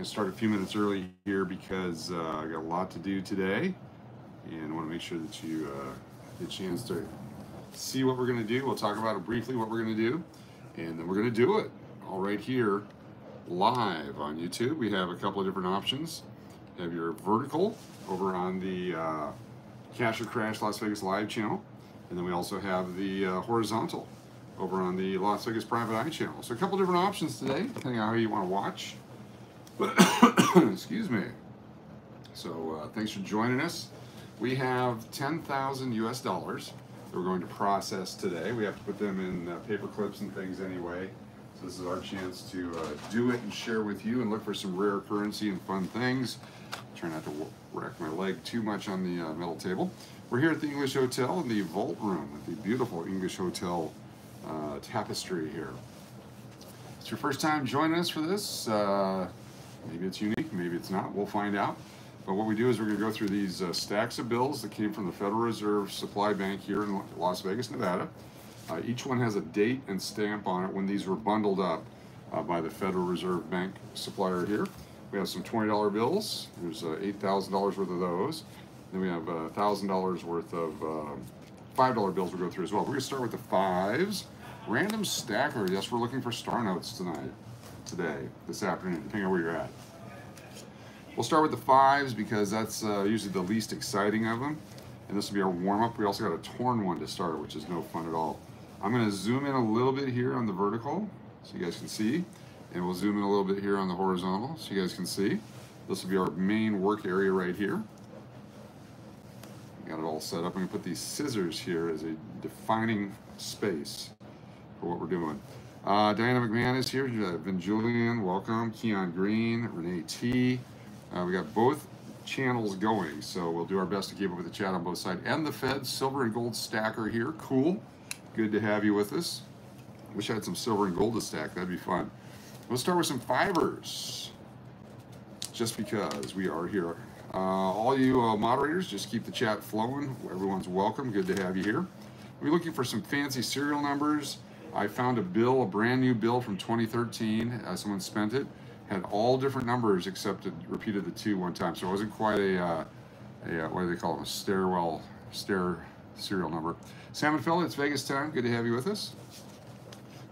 going to start a few minutes early here because uh, I got a lot to do today and I want to make sure that you uh, get a chance to see what we're going to do. We'll talk about it briefly, what we're going to do, and then we're going to do it all right here live on YouTube. We have a couple of different options. You have your vertical over on the uh, Cash or Crash Las Vegas Live channel, and then we also have the uh, horizontal over on the Las Vegas Private Eye channel. So a couple different options today, depending on how you want to watch. Excuse me. So uh, thanks for joining us. We have 10,000 US dollars that we're going to process today. We have to put them in uh, paper clips and things anyway. So this is our chance to uh, do it and share with you and look for some rare currency and fun things. Try not to wreck my leg too much on the uh, metal table. We're here at the English Hotel in the vault room with the beautiful English Hotel uh, tapestry here. It's your first time joining us for this. Uh, maybe it's unique, maybe it's not. We'll find out. But what we do is we're going to go through these uh, stacks of bills that came from the Federal Reserve Supply Bank here in Las Vegas, Nevada. Uh, each one has a date and stamp on it when these were bundled up uh, by the Federal Reserve Bank supplier here. We have some $20 bills. There's uh, $8,000 worth of those. Then we have $1,000 worth of um, $5 bills we'll go through as well. We're going to start with the fives. Random stacker. Yes, we're looking for star notes tonight, today, this afternoon, depending on where you're at. We'll start with the fives because that's uh, usually the least exciting of them. And this will be our warm-up. We also got a torn one to start, which is no fun at all. I'm going to zoom in a little bit here on the vertical so you guys can see. And we'll zoom in a little bit here on the horizontal so you guys can see. This will be our main work area right here. Got it all set up. I'm to put these scissors here as a defining space for what we're doing. Uh, Diana McMahon is here. Vin Julian, welcome. Keon Green, Renee T. Uh, we got both channels going, so we'll do our best to keep up with the chat on both sides. And the Fed, silver and gold stacker here. Cool. Good to have you with us. Wish I had some silver and gold to stack. That'd be fun. We'll start with some fibers, just because we are here. Uh, all you uh, moderators, just keep the chat flowing. Everyone's welcome. Good to have you here. We're looking for some fancy serial numbers. I found a bill, a brand new bill from 2013. Uh, someone spent it had all different numbers except it repeated the two one time. So it wasn't quite a, uh, a uh, what do they call it, a stairwell, stair serial number. And Phil, it's Vegas time. Good to have you with us.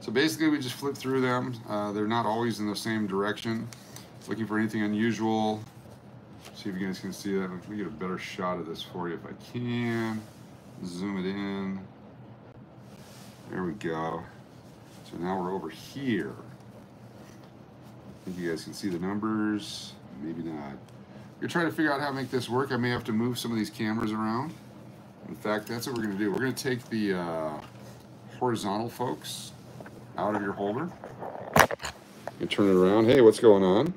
So basically we just flip through them. Uh, they're not always in the same direction. Looking for anything unusual. See if you guys can see that. Let me get a better shot of this for you if I can. Zoom it in. There we go. So now we're over here I think you guys can see the numbers. Maybe not. We're trying to figure out how to make this work. I may have to move some of these cameras around. In fact, that's what we're going to do. We're going to take the uh, horizontal folks out of your holder. And turn it around. Hey, what's going on?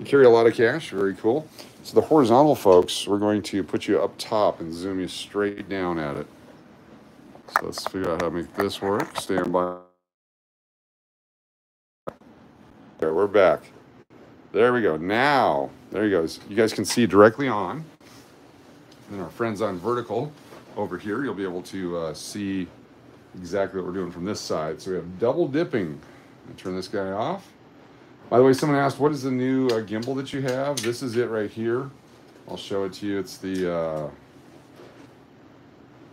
You carry a lot of cash. Very cool. So the horizontal folks, we're going to put you up top and zoom you straight down at it. So let's figure out how to make this work. Stand by. There, we're back. There we go. Now, there he goes. You guys can see directly on. And our friends on vertical over here, you'll be able to uh, see exactly what we're doing from this side. So we have double dipping. turn this guy off. By the way, someone asked, what is the new uh, gimbal that you have? This is it right here. I'll show it to you. It's the uh,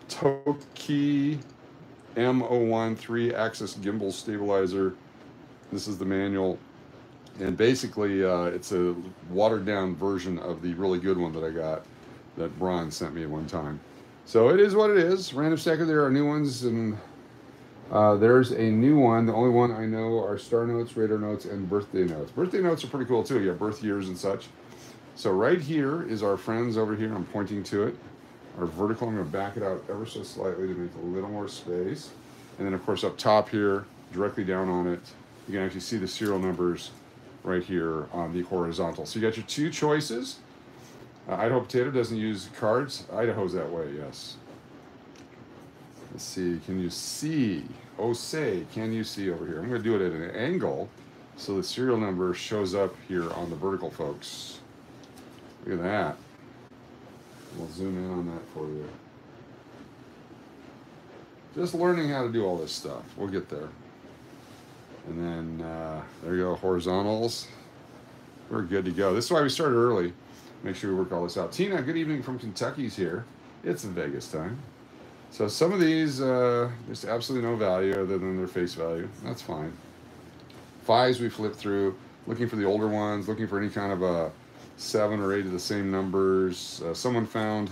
Toki M01 3-axis gimbal stabilizer. This is the manual and basically uh, it's a watered down version of the really good one that I got that Brian sent me at one time. So it is what it is. Random Stacker, there are new ones, and uh, there's a new one. The only one I know are Star Notes, Radar Notes, and Birthday Notes. Birthday Notes are pretty cool too. You have birth years and such. So right here is our friends over here. I'm pointing to it. Our vertical, I'm to back it out ever so slightly to make a little more space. And then of course up top here, directly down on it, you can actually see the serial numbers right here on the horizontal. So you got your two choices. Uh, Idaho Potato doesn't use cards. Idaho's that way, yes. Let's see, can you see? Oh, say, can you see over here? I'm to do it at an angle so the serial number shows up here on the vertical, folks. Look at that. We'll zoom in on that for you. Just learning how to do all this stuff. We'll get there. And then uh, there you go, horizontals. we're good to go. This is why we started early. Make sure we work all this out. Tina, good evening from Kentucky's here. It's Vegas time. So some of these, uh, there's absolutely no value other than their face value. That's fine. Fives we flip through, looking for the older ones, looking for any kind of a seven or eight of the same numbers. Uh, someone found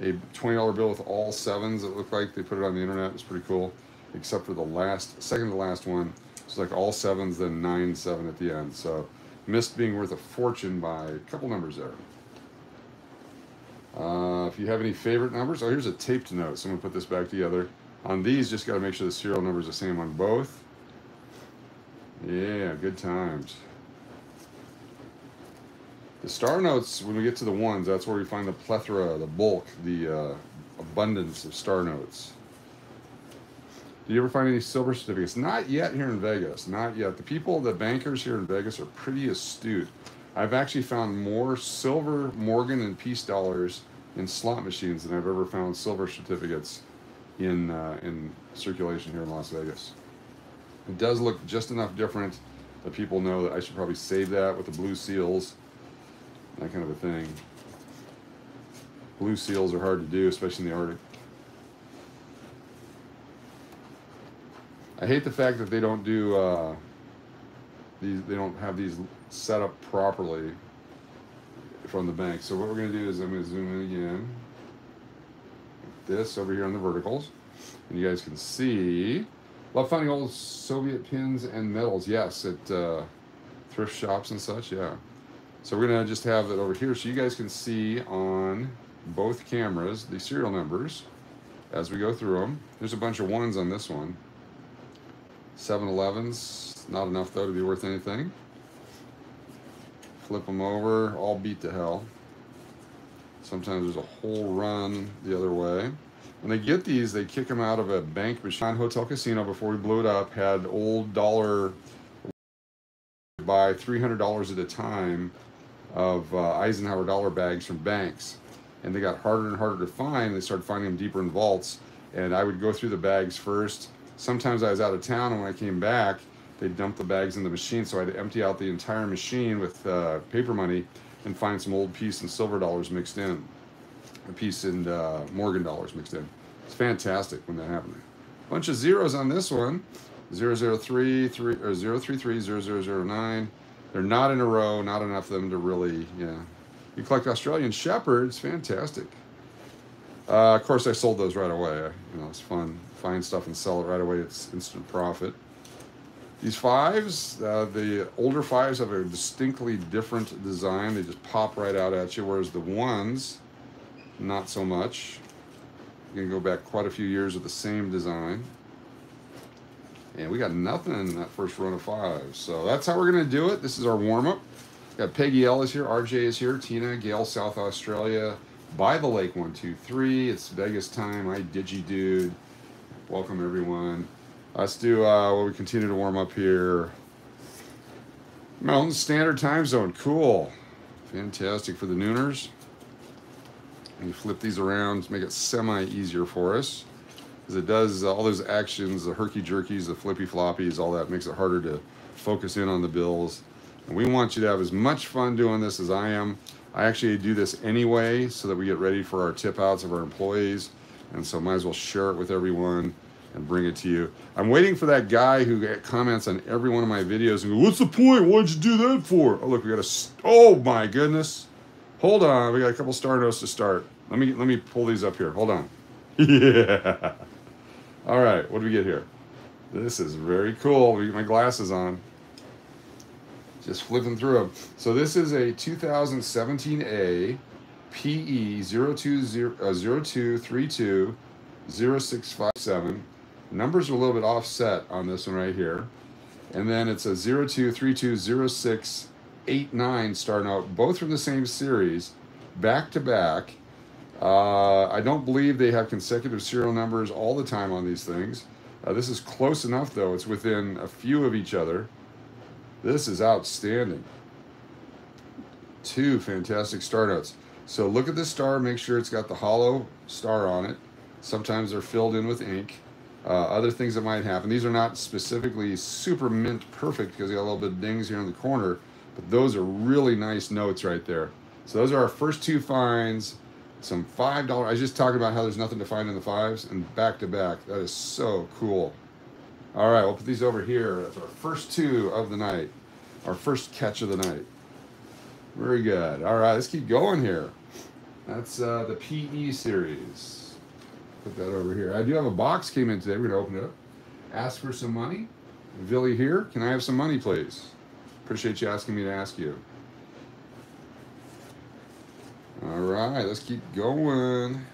a $20 bill with all sevens. It looked like they put it on the internet. It's pretty cool, except for the last, second to last one. It's like all sevens, then nine, seven at the end. So missed being worth a fortune by a couple numbers there. Uh, if you have any favorite numbers, oh, here's a taped note. Someone put this back together. On these, just got to make sure the serial number is the same on both. Yeah, good times. The star notes, when we get to the ones, that's where we find the plethora, the bulk, the uh, abundance of star notes. Do you ever find any silver certificates? Not yet here in Vegas. Not yet. The people, the bankers here in Vegas are pretty astute. I've actually found more silver Morgan and Peace dollars in slot machines than I've ever found silver certificates in uh, in circulation here in Las Vegas. It does look just enough different that people know that I should probably save that with the blue seals, that kind of a thing. Blue seals are hard to do, especially in the Arctic. I hate the fact that they don't do uh, these. They don't have these set up properly from the bank. So what we're going to do is I'm going to zoom in again. This over here on the verticals, and you guys can see. Love finding old Soviet pins and medals. Yes, at uh, thrift shops and such. Yeah. So we're gonna just have it over here so you guys can see on both cameras the serial numbers as we go through them. There's a bunch of ones on this one. 7-Elevens, not enough though to be worth anything. Flip them over, all beat to hell. Sometimes there's a whole run the other way. When they get these, they kick them out of a bank machine. Hotel Casino, before we blew it up, had old dollar buy $300 at a time of uh, Eisenhower dollar bags from banks. And they got harder and harder to find. They started finding them deeper in vaults. And I would go through the bags first. Sometimes I was out of town, and when I came back, they dumped the bags in the machine. So I'd empty out the entire machine with uh, paper money and find some old Peace and silver dollars mixed in, a Peace and uh, Morgan dollars mixed in. It's fantastic when that happened. A bunch of zeros on this one. 003, 3, or 033, 0009. They're not in a row, not enough of them to really, yeah. You collect Australian Shepherds, fantastic. Uh, of course, I sold those right away. You know, it's fun. Find stuff and sell it right away. It's instant profit. These fives, uh, the older fives have a distinctly different design. They just pop right out at you, whereas the ones, not so much. You can go back quite a few years with the same design. And we got nothing in that first run of five. So that's how we're going to do it. This is our warm-up. Got Peggy L is here, RJ is here, Tina, Gail, South Australia, by the lake 123. It's Vegas time. I Digi Dude. Welcome everyone. Let's do uh well we continue to warm up here. Mountain Standard Time Zone. Cool. Fantastic for the nooners. And flip these around to make it semi easier for us because it does uh, all those actions, the herky jerkies, the flippy floppies, all that makes it harder to focus in on the bills. And we want you to have as much fun doing this as I am. I actually do this anyway so that we get ready for our tip outs of our employees. And so might as well share it with everyone and bring it to you. I'm waiting for that guy who comments on every one of my videos and goes, what's the point? What'd you do that for? Oh, look, we got a, oh my goodness. Hold on, we got a couple star notes to start. Let me, let me pull these up here. Hold on. Yeah. All right, what do we get here? This is very cool. We get my glasses on. Just flipping through them. So this is a 2017A PE 0232 0657. Numbers are a little bit offset on this one right here. And then it's a 02320689 starting out, both from the same series, back to back. Uh, I don't believe they have consecutive serial numbers all the time on these things. Uh, this is close enough, though. It's within a few of each other. This is outstanding. Two fantastic star notes. So look at the star, make sure it's got the hollow star on it. Sometimes they're filled in with ink. Uh, other things that might happen. These are not specifically super mint perfect because they got a little bit of dings here in the corner, But those are really nice notes right there. So those are our first two finds. Some five dollar. I was just talking about how there's nothing to find in the fives and back to back. That is so cool. All right, we'll put these over here. That's our first two of the night. Our first catch of the night. Very good. All right, let's keep going here. That's uh, the PE series. Put that over here. I do have a box came in today. We're gonna open it up. Ask for some money. Villy here. Can I have some money, please? Appreciate you asking me to ask you. All right, let's keep going.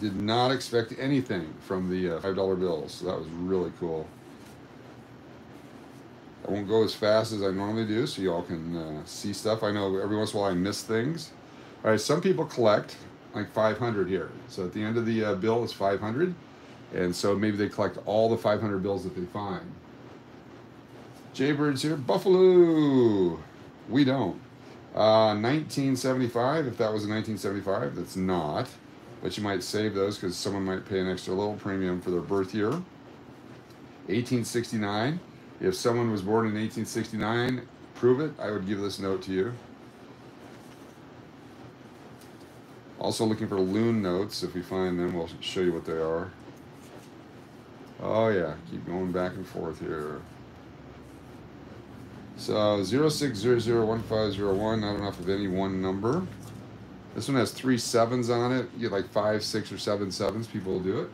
Did not expect anything from the uh, $5 bills, so that was really cool. I won't go as fast as I normally do so y'all can uh, see stuff. I know every once in a while I miss things. All right, some people collect like 500 here. So at the end of the uh, bill is 500. And so maybe they collect all the 500 bills that they find. Jaybird's here. Buffalo. We don't. Uh, 1975, if that was in 1975, that's not. But you might save those because someone might pay an extra little premium for their birth year. 1869, if someone was born in 1869, prove it. I would give this note to you. Also looking for loon notes. If we find them, we'll show you what they are. Oh yeah, keep going back and forth here. So 06001501, not enough of any one number. This one has three sevens on it. You get like five, six, or seven sevens. People will do it.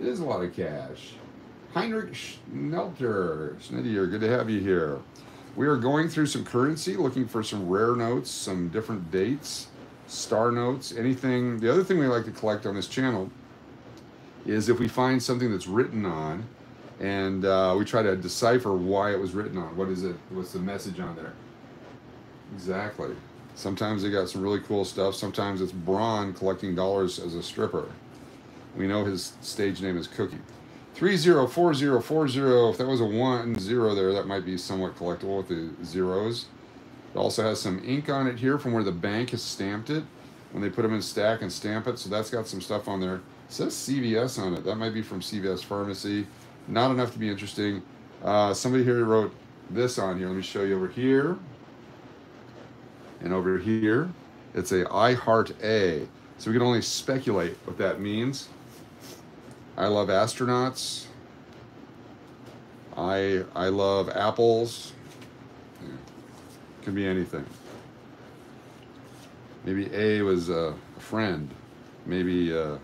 It is a lot of cash. Heinrich Schnelter. Schneider, good to have you here. We are going through some currency, looking for some rare notes, some different dates, star notes, anything. The other thing we like to collect on this channel is if we find something that's written on, and uh, we try to decipher why it was written on. What is it? What's the message on there? Exactly. Sometimes they got some really cool stuff. Sometimes it's Bron collecting dollars as a stripper. We know his stage name is Cookie. 304040. If that was a 1 0 there, that might be somewhat collectible with the zeros. It also has some ink on it here from where the bank has stamped it when they put them in stack and stamp it. So that's got some stuff on there. It says CVS on it. That might be from CVS Pharmacy. Not enough to be interesting. Uh, somebody here wrote this on here. Let me show you over here. And over here, it's a I Heart A. So we can only speculate what that means. I love astronauts. I I love apples. Yeah. Be anything. Maybe A was a friend. Maybe uh,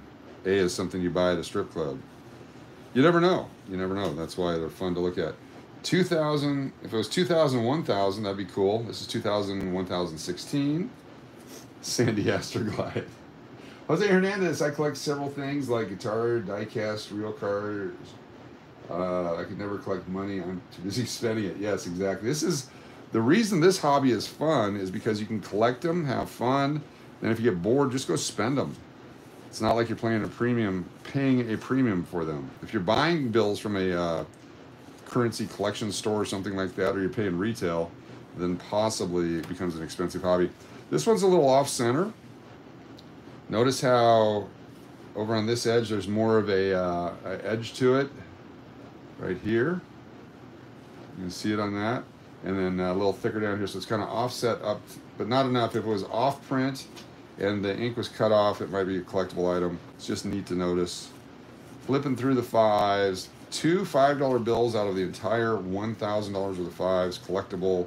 A is something you buy at a strip club. You never know. You never know. That's why they're fun to look at. 2000, if it was 2000, 1000, that'd be cool. This is 2000, 1016. Sandy Astroglide. Jose Hernandez, I collect several things like guitar, diecast, real cars. Uh, I could never collect money. I'm too busy spending it. Yes, exactly. This is the reason this hobby is fun is because you can collect them, have fun. and if you get bored, just go spend them. It's not like you're paying a premium, paying a premium for them. If you're buying bills from a uh, currency collection store or something like that, or you're paying retail, then possibly it becomes an expensive hobby. This one's a little off center. Notice how over on this edge there's more of a, uh, a edge to it right here. You can see it on that. And then a little thicker down here, so it's kind of offset up, but not enough. If it was off print and the ink was cut off, it might be a collectible item. It's just neat to notice. Flipping through the fives, two $5 bills out of the entire $1,000 worth of fives, collectible,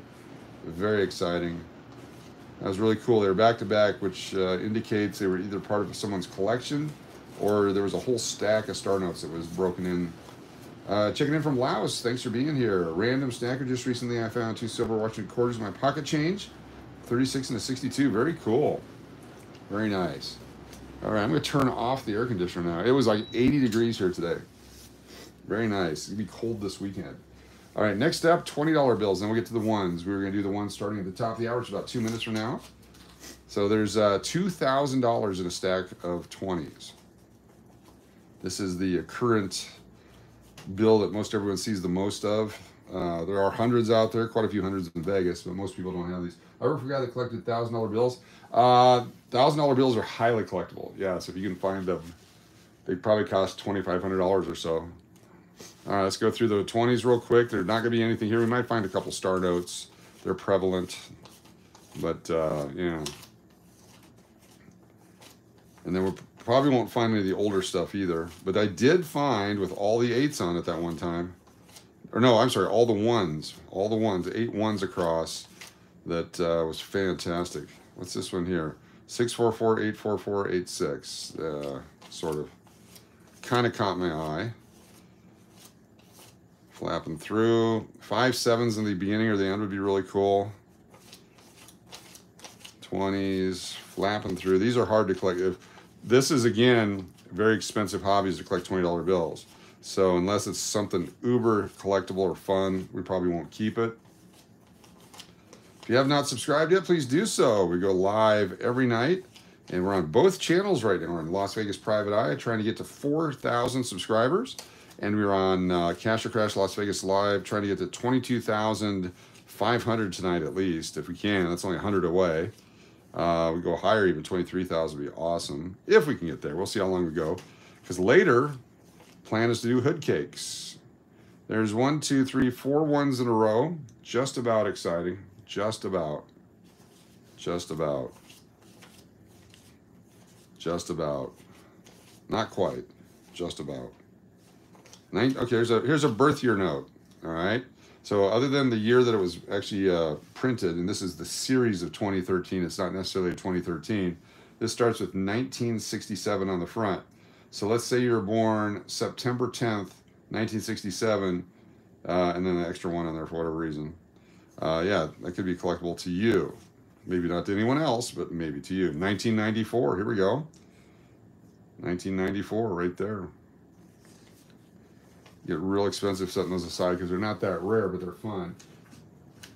very exciting. That was really cool. They were back to back, which uh, indicates they were either part of someone's collection or there was a whole stack of star notes that was broken in. Uh, checking in from Laos, thanks for being here. Random Stacker, just recently I found two silver watch quarters in my pocket change. 36 and a 62, very cool. Very nice. All right, I'm gonna turn off the air conditioner now. It was like 80 degrees here today. Very nice. It's gonna be cold this weekend. All right, next up, $20 bills. Then we'll get to the ones. We were gonna do the ones starting at the top of the hour, which is about two minutes from now. So there's uh, $2,000 in a stack of 20s. This is the current bill that most everyone sees the most of. Uh, there are hundreds out there, quite a few hundreds in Vegas, but most people don't have these. I ever forgot that collected thousand dollar Uh, thousand dollar bills are highly collectible. Yeah, so if you can find them, they probably cost twenty five hundred dollars or so. All right, let's go through the twenties real quick. There's not gonna be anything here. We might find a couple star notes. They're prevalent. But uh, yeah. And then we probably won't find any of the older stuff either. But I did find with all the eights on it that one time, or no, I'm sorry, all the ones, all the ones, eight ones across. That uh, was fantastic. What's this one here? Six four four eight four four eight six. Uh, sort of. Kind of caught my eye. Flapping through. Five sevens in the beginning or the end would be really cool. 20s, flapping through. These are hard to collect. If This is, again, very expensive hobbies to collect $20 bills. So unless it's something uber collectible or fun, we probably won't keep it. If you have not subscribed yet, please do so. We go live every night, and we're on both channels right now. We're on Las Vegas Private Eye, trying to get to 4,000 subscribers. And we're on uh, Cash or Crash Las Vegas Live, trying to get to 22,500 tonight at least, if we can. That's only 100 away. Uh, we go higher, even 23,000 would be awesome. If we can get there. We'll see how long we go. Because later, plan is to do hood cakes. There's one, two, three, four ones in a row. Just about exciting. Just about. Just about. Just about. Not quite. Just about. Okay, here's a here's a birth year note. All right. So other than the year that it was actually uh, printed, and this is the series of 2013, it's not necessarily 2013. This starts with 1967 on the front. So let's say you were born September 10th, 1967, uh, and then an extra one on there for whatever reason. Uh, yeah, that could be collectible to you. Maybe not to anyone else, but maybe to you. 1994, here we go. 1994, right there get real expensive setting those aside because they're not that rare, but they're fun.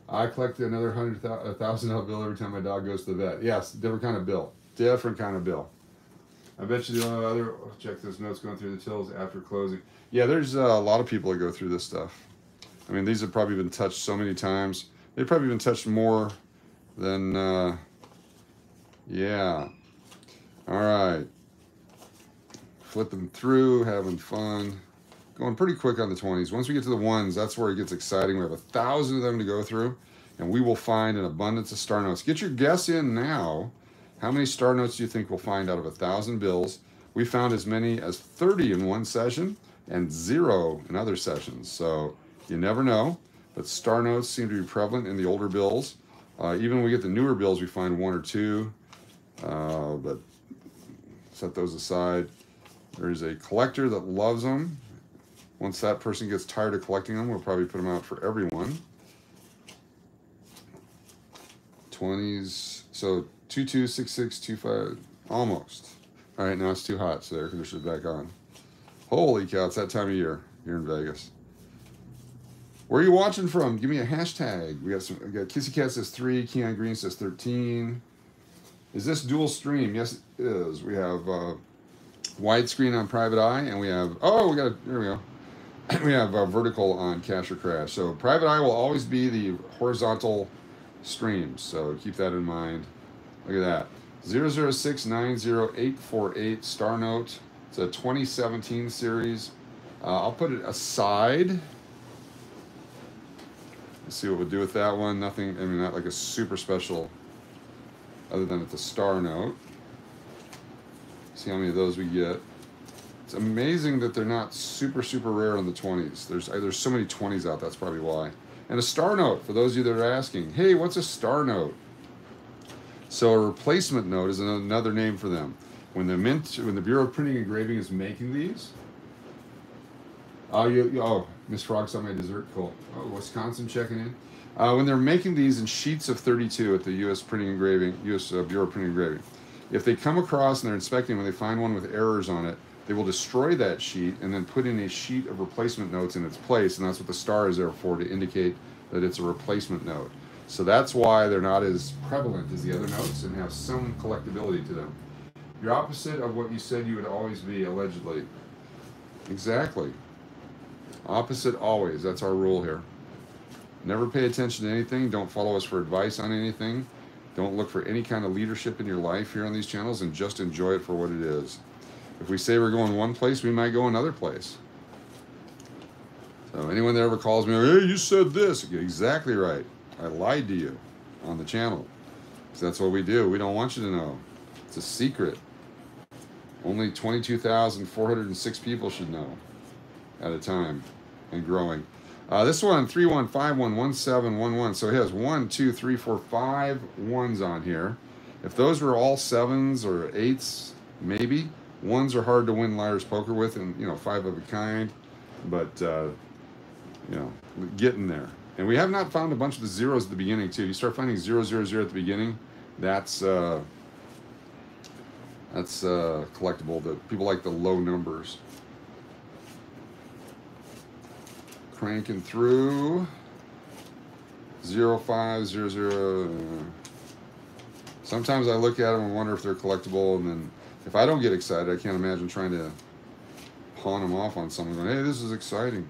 I collect another hundred thousand dollar bill every time my dog goes to the vet. Yes, different kind of bill. Different kind of bill. I bet you the other oh, check those notes going through the tills after closing. Yeah, there's uh, a lot of people that go through this stuff. I mean, these have probably been touched so many times. They've probably been touched more than, uh, yeah. All right. Flipping through, having fun going pretty quick on the 20s. Once we get to the ones, that's where it gets exciting. We have a thousand of them to go through, and we will find an abundance of star notes. Get your guess in now. How many star notes do you think we'll find out of a thousand bills? We found as many as 30 in one session and zero in other sessions. So you never know, but star notes seem to be prevalent in the older bills. Uh, even when we get the newer bills, we find one or two, uh, but set those aside. There's a collector that loves them. Once that person gets tired of collecting them, we'll probably put them out for everyone. 20s, so 226625, almost. All right, now it's too hot, so the air conditioner's back on. Holy cow, it's that time of year here in Vegas. Where are you watching from? Give me a hashtag. We got some. We got Kissy Cat says three. Keon Green says thirteen. Is this dual stream? Yes, it is. We have uh, widescreen on Private Eye, and we have. Oh, we got. There we go. we have a vertical on Cash or Crash. So Private Eye will always be the horizontal stream. So keep that in mind. Look at that. 006908848 Star Note. It's a 2017 series. Uh, I'll put it aside. Let's see what we'll do with that one. Nothing, I mean, not like a super special, other than it's a Star Note. See how many of those we get. It's amazing that they're not super, super rare in the 20s. There's, there's so many 20s out, that's probably why. And a star note, for those of you that are asking, hey, what's a star note? So a replacement note is another name for them. When the Mint, when the Bureau of Printing and Engraving is making these, oh, you, oh, Miss Frog saw my dessert. Cool. Oh, Wisconsin checking in. Uh, when they're making these in sheets of 32 at the U.S. Printing Engraving, U.S. Uh, Bureau of Printing Engraving, if they come across and they're inspecting when they find one with errors on it, they will destroy that sheet and then put in a sheet of replacement notes in its place, and that's what the star is there for to indicate that it's a replacement note. So that's why they're not as prevalent as the other notes and have some collectability to them. You're opposite of what you said you would always be, allegedly. Exactly. Opposite always. That's our rule here. Never pay attention to anything. Don't follow us for advice on anything. Don't look for any kind of leadership in your life here on these channels and just enjoy it for what it is. If we say we're going one place, we might go another place. So anyone that ever calls me, hey, you said this, exactly right. I lied to you on the channel. So that's what we do. We don't want you to know. It's a secret. Only 22,406 people should know at a time and growing. Uh, this one, 31511711. So it has one, two, three, four, five ones on here. If those were all sevens or eights, maybe. Ones are hard to win liar's poker with, and you know, five of a kind. But uh, you know, getting there. And we have not found a bunch of the zeros at the beginning too. You start finding zero, zero, zero at the beginning. That's uh, that's uh, collectible. That people like the low numbers. Cranking through. Zero five zero zero. Sometimes I look at them and wonder if they're collectible, and then if I don't get excited, I can't imagine trying to pawn them off on someone. Going, hey, this is exciting.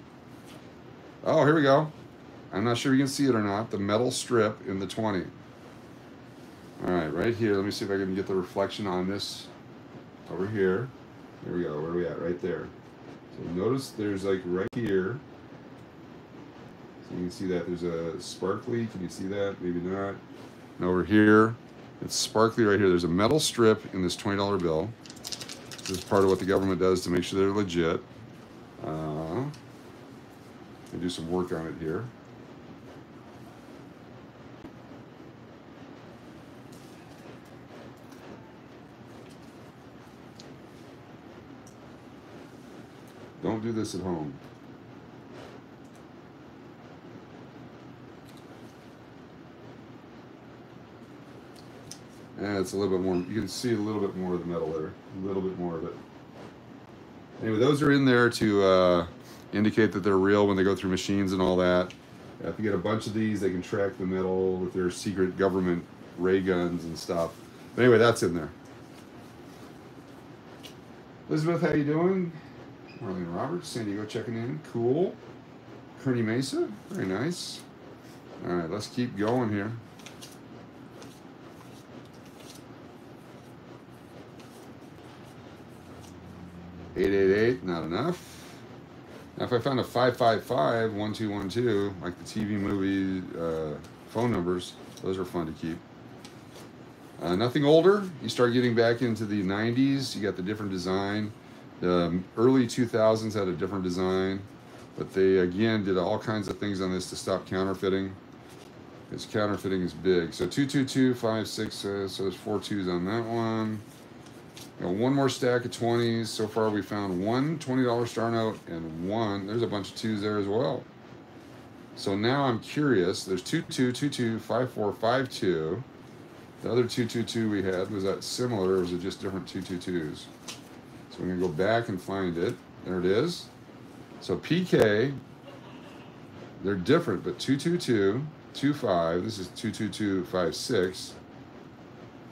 Oh, here we go. I'm not sure you can see it or not. The metal strip in the 20. All right, right here. Let me see if I can get the reflection on this over here. There we go. Where are we at? Right there. So notice there's like right here. You can see that there's a sparkly. Can you see that? Maybe not. And over here, it's sparkly right here. There's a metal strip in this $20 bill. This is part of what the government does to make sure they're legit. Uh, I do some work on it here. Don't do this at home. And it's a little bit more, you can see a little bit more of the metal there, a little bit more of it. Anyway, those are in there to uh, indicate that they're real when they go through machines and all that. If you get a bunch of these, they can track the metal with their secret government ray guns and stuff. But anyway, that's in there. Elizabeth, how you doing? Marlene Roberts, San Diego checking in. Cool. Kearney Mesa, very nice. All right, let's keep going here. Eight eight eight, not enough. Now, if I found a 555 1212, like the TV movie uh, phone numbers, those are fun to keep. Uh, nothing older. You start getting back into the 90s. You got the different design. The early 2000s had a different design, but they again did all kinds of things on this to stop counterfeiting. Because counterfeiting is big. So 22256, uh, so there's four twos on that one. One more stack of 20s. So far we found one $20 star note and one, there's a bunch of twos there as well. So now I'm curious, there's two, two, two, two, five, four, five, two. The other 222 we had, was that similar or was it just different 222s? So we're gonna go back and find it. There it is. So PK, they're different, but 222, 25, this is 22256.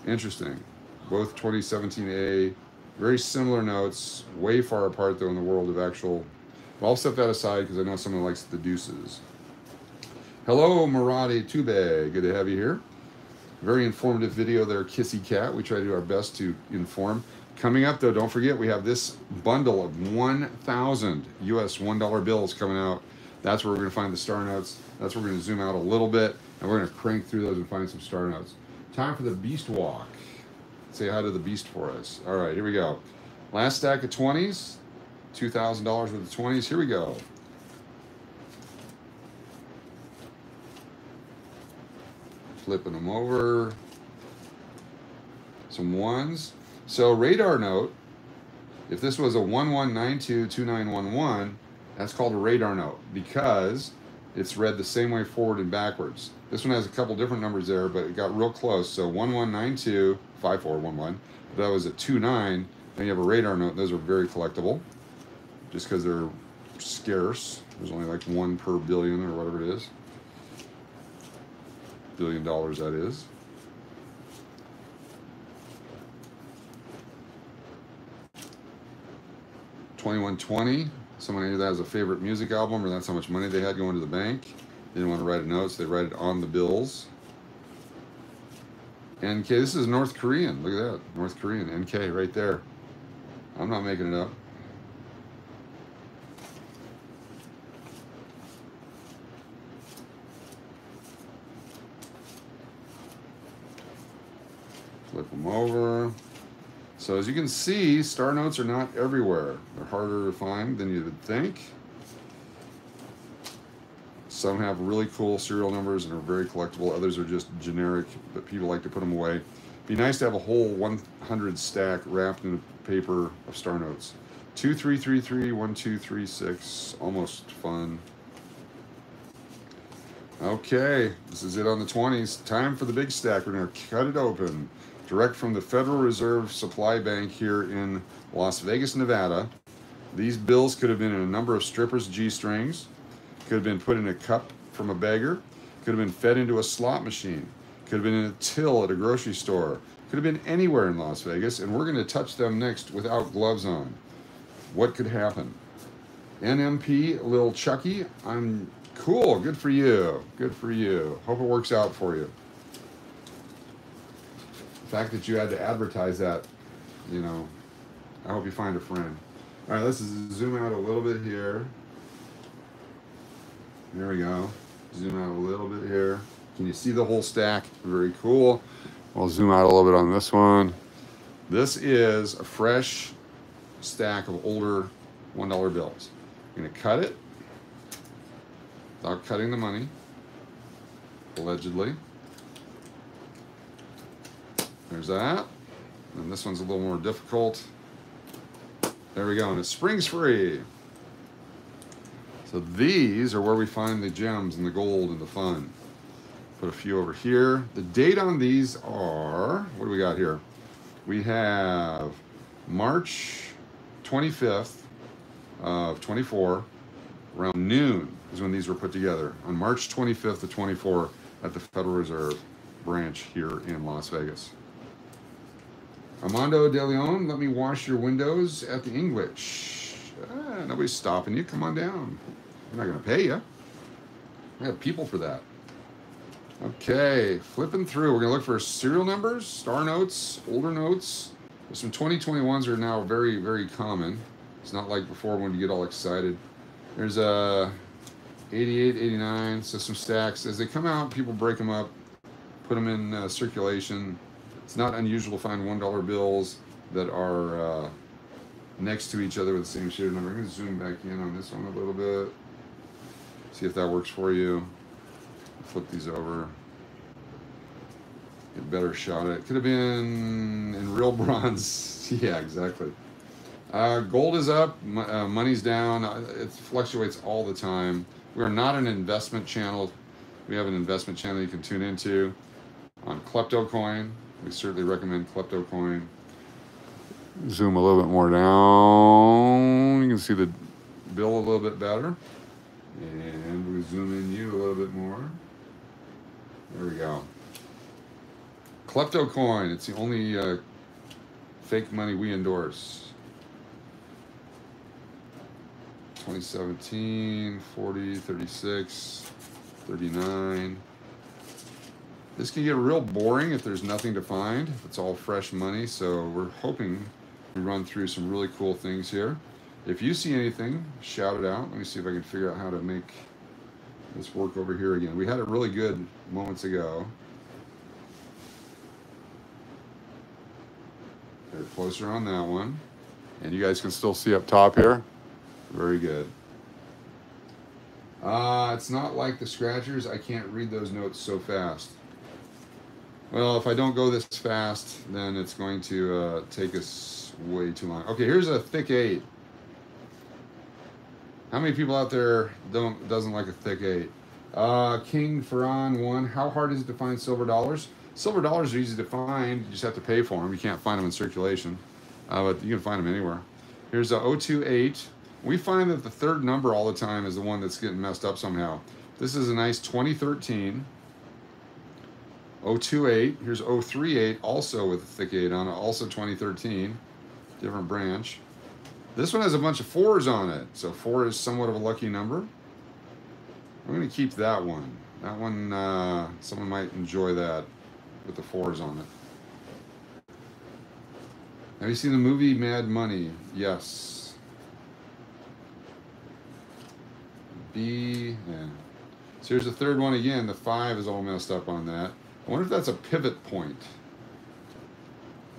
Interesting. Both 2017A, very similar notes, way far apart though in the world of actual. I'll set that aside because I know someone likes the deuces. Hello, Maradi Tube. Good to have you here. Very informative video there, Kissy Cat. We try to do our best to inform. Coming up, though, don't forget we have this bundle of 1,000 US $1 bills coming out. That's where we're going to find the star notes. That's where we're going to zoom out a little bit, and we're going to crank through those and find some star notes. Time for the Beast Walk. Say hi to the Beast for us. All right, here we go. Last stack of 20s, $2,000 worth of 20s. Here we go. Flipping them over. Some ones. So radar note, if this was a 11922911, that's called a radar note because it's read the same way forward and backwards. This one has a couple different numbers there, but it got real close. So 11925411, that was a 29, then you have a radar note. Those are very collectible just because they're scarce. There's only like one per billion or whatever it is. Billion dollars, that is. 2120. Someone either has a favorite music album or that's how much money they had going to the bank. They didn't want to write a note, so they write it on the bills. NK, this is North Korean. Look at that. North Korean. NK right there. I'm not making it up. Flip them over. So as you can see, star notes are not everywhere. They're harder to find than you would think. Some have really cool serial numbers and are very collectible. Others are just generic, but people like to put them away. Be nice to have a whole 100 stack wrapped in paper of star notes. 2333, 1236, almost fun. Okay, this is it on the 20s. Time for the big stack. We're going to cut it open. Direct from the Federal Reserve Supply Bank here in Las Vegas, Nevada. These bills could have been in a number of strippers' G strings, could have been put in a cup from a beggar, could have been fed into a slot machine, could have been in a till at a grocery store, could have been anywhere in Las Vegas, and we're going to touch them next without gloves on. What could happen? NMP, Lil Chucky, I'm Cool. Good for you. Good for you. Hope it works out for you. The fact that you had to advertise that, you know, I hope you find a friend. All right, let's zoom out a little bit here. There we go. Zoom out a little bit here. Can you see the whole stack? Very cool. I'll zoom out a little bit on this one. This is a fresh stack of older $1 bills. I'm to cut it without cutting the money, allegedly. There's that. And this one's a little more difficult. There we go, and it springs free. So these are where we find the gems and the gold and the fun. Put a few over here. The date on these are, what do we got here? We have March 25th of 24, around noon is when these were put together on March 25th of 24 at the Federal Reserve branch here in Las Vegas. Armando De Leon, let me wash your windows at the English. Ah, nobody's stopping you. Come on down. I'm not going to pay you. I have people for that. Okay, flipping through. We're going to look for serial numbers, star notes, older notes. Some 2021s are now very, very common. It's not like before when you get all excited. There's a 88, 89, so some stacks. As they come out, people break them up, put them in uh, circulation. It's not unusual to find $1 bills that are uh, next to each other with the same share number. I'm going to zoom back in on this one a little bit. See if that works for you. Flip these over. Get better shot it. Could have been in real bronze. yeah, exactly. Uh, gold is up, uh, money's down. Uh, it fluctuates all the time. We are not an investment channel. We have an investment channel you can tune into on KleptoCoin. We certainly recommend KleptoCoin. Zoom a little bit more down. You can see the bill a little bit better. And we zoom in you a little bit more. There we go. Klepto coin. it's the only uh, fake money we endorse. 2017, 40, 36, 39. This can get real boring if there's nothing to find. It's all fresh money, so we're hoping we run through some really cool things here. If you see anything, shout it out. Let me see if I can figure out how to make this work over here again. We had it really good moments ago. Get closer on that one. And you guys can still see up top here. Very good. Uh, it's not like the scratchers. I can't read those notes so fast. Well, if I don't go this fast, then it's going to uh, take us way too long. Okay, here's a thick eight. How many people out there don't doesn't like a thick eight? Uh, King Ferran one. How hard is it to find silver dollars? Silver dollars are easy to find. You just have to pay for them. You can't find them in circulation, uh, but you can find them anywhere. Here's a 028. We find that the third number all the time is the one that's getting messed up somehow. This is a nice 2013. 028, here's 038, also with a thick 8 on it, also 2013, different branch. This one has a bunch of 4s on it, so 4 is somewhat of a lucky number. I'm going to keep that one. That one, uh, someone might enjoy that with the 4s on it. Have you seen the movie Mad Money? Yes. B, yeah. So here's the third one again. The five is all messed up on that. I wonder if that's a pivot point.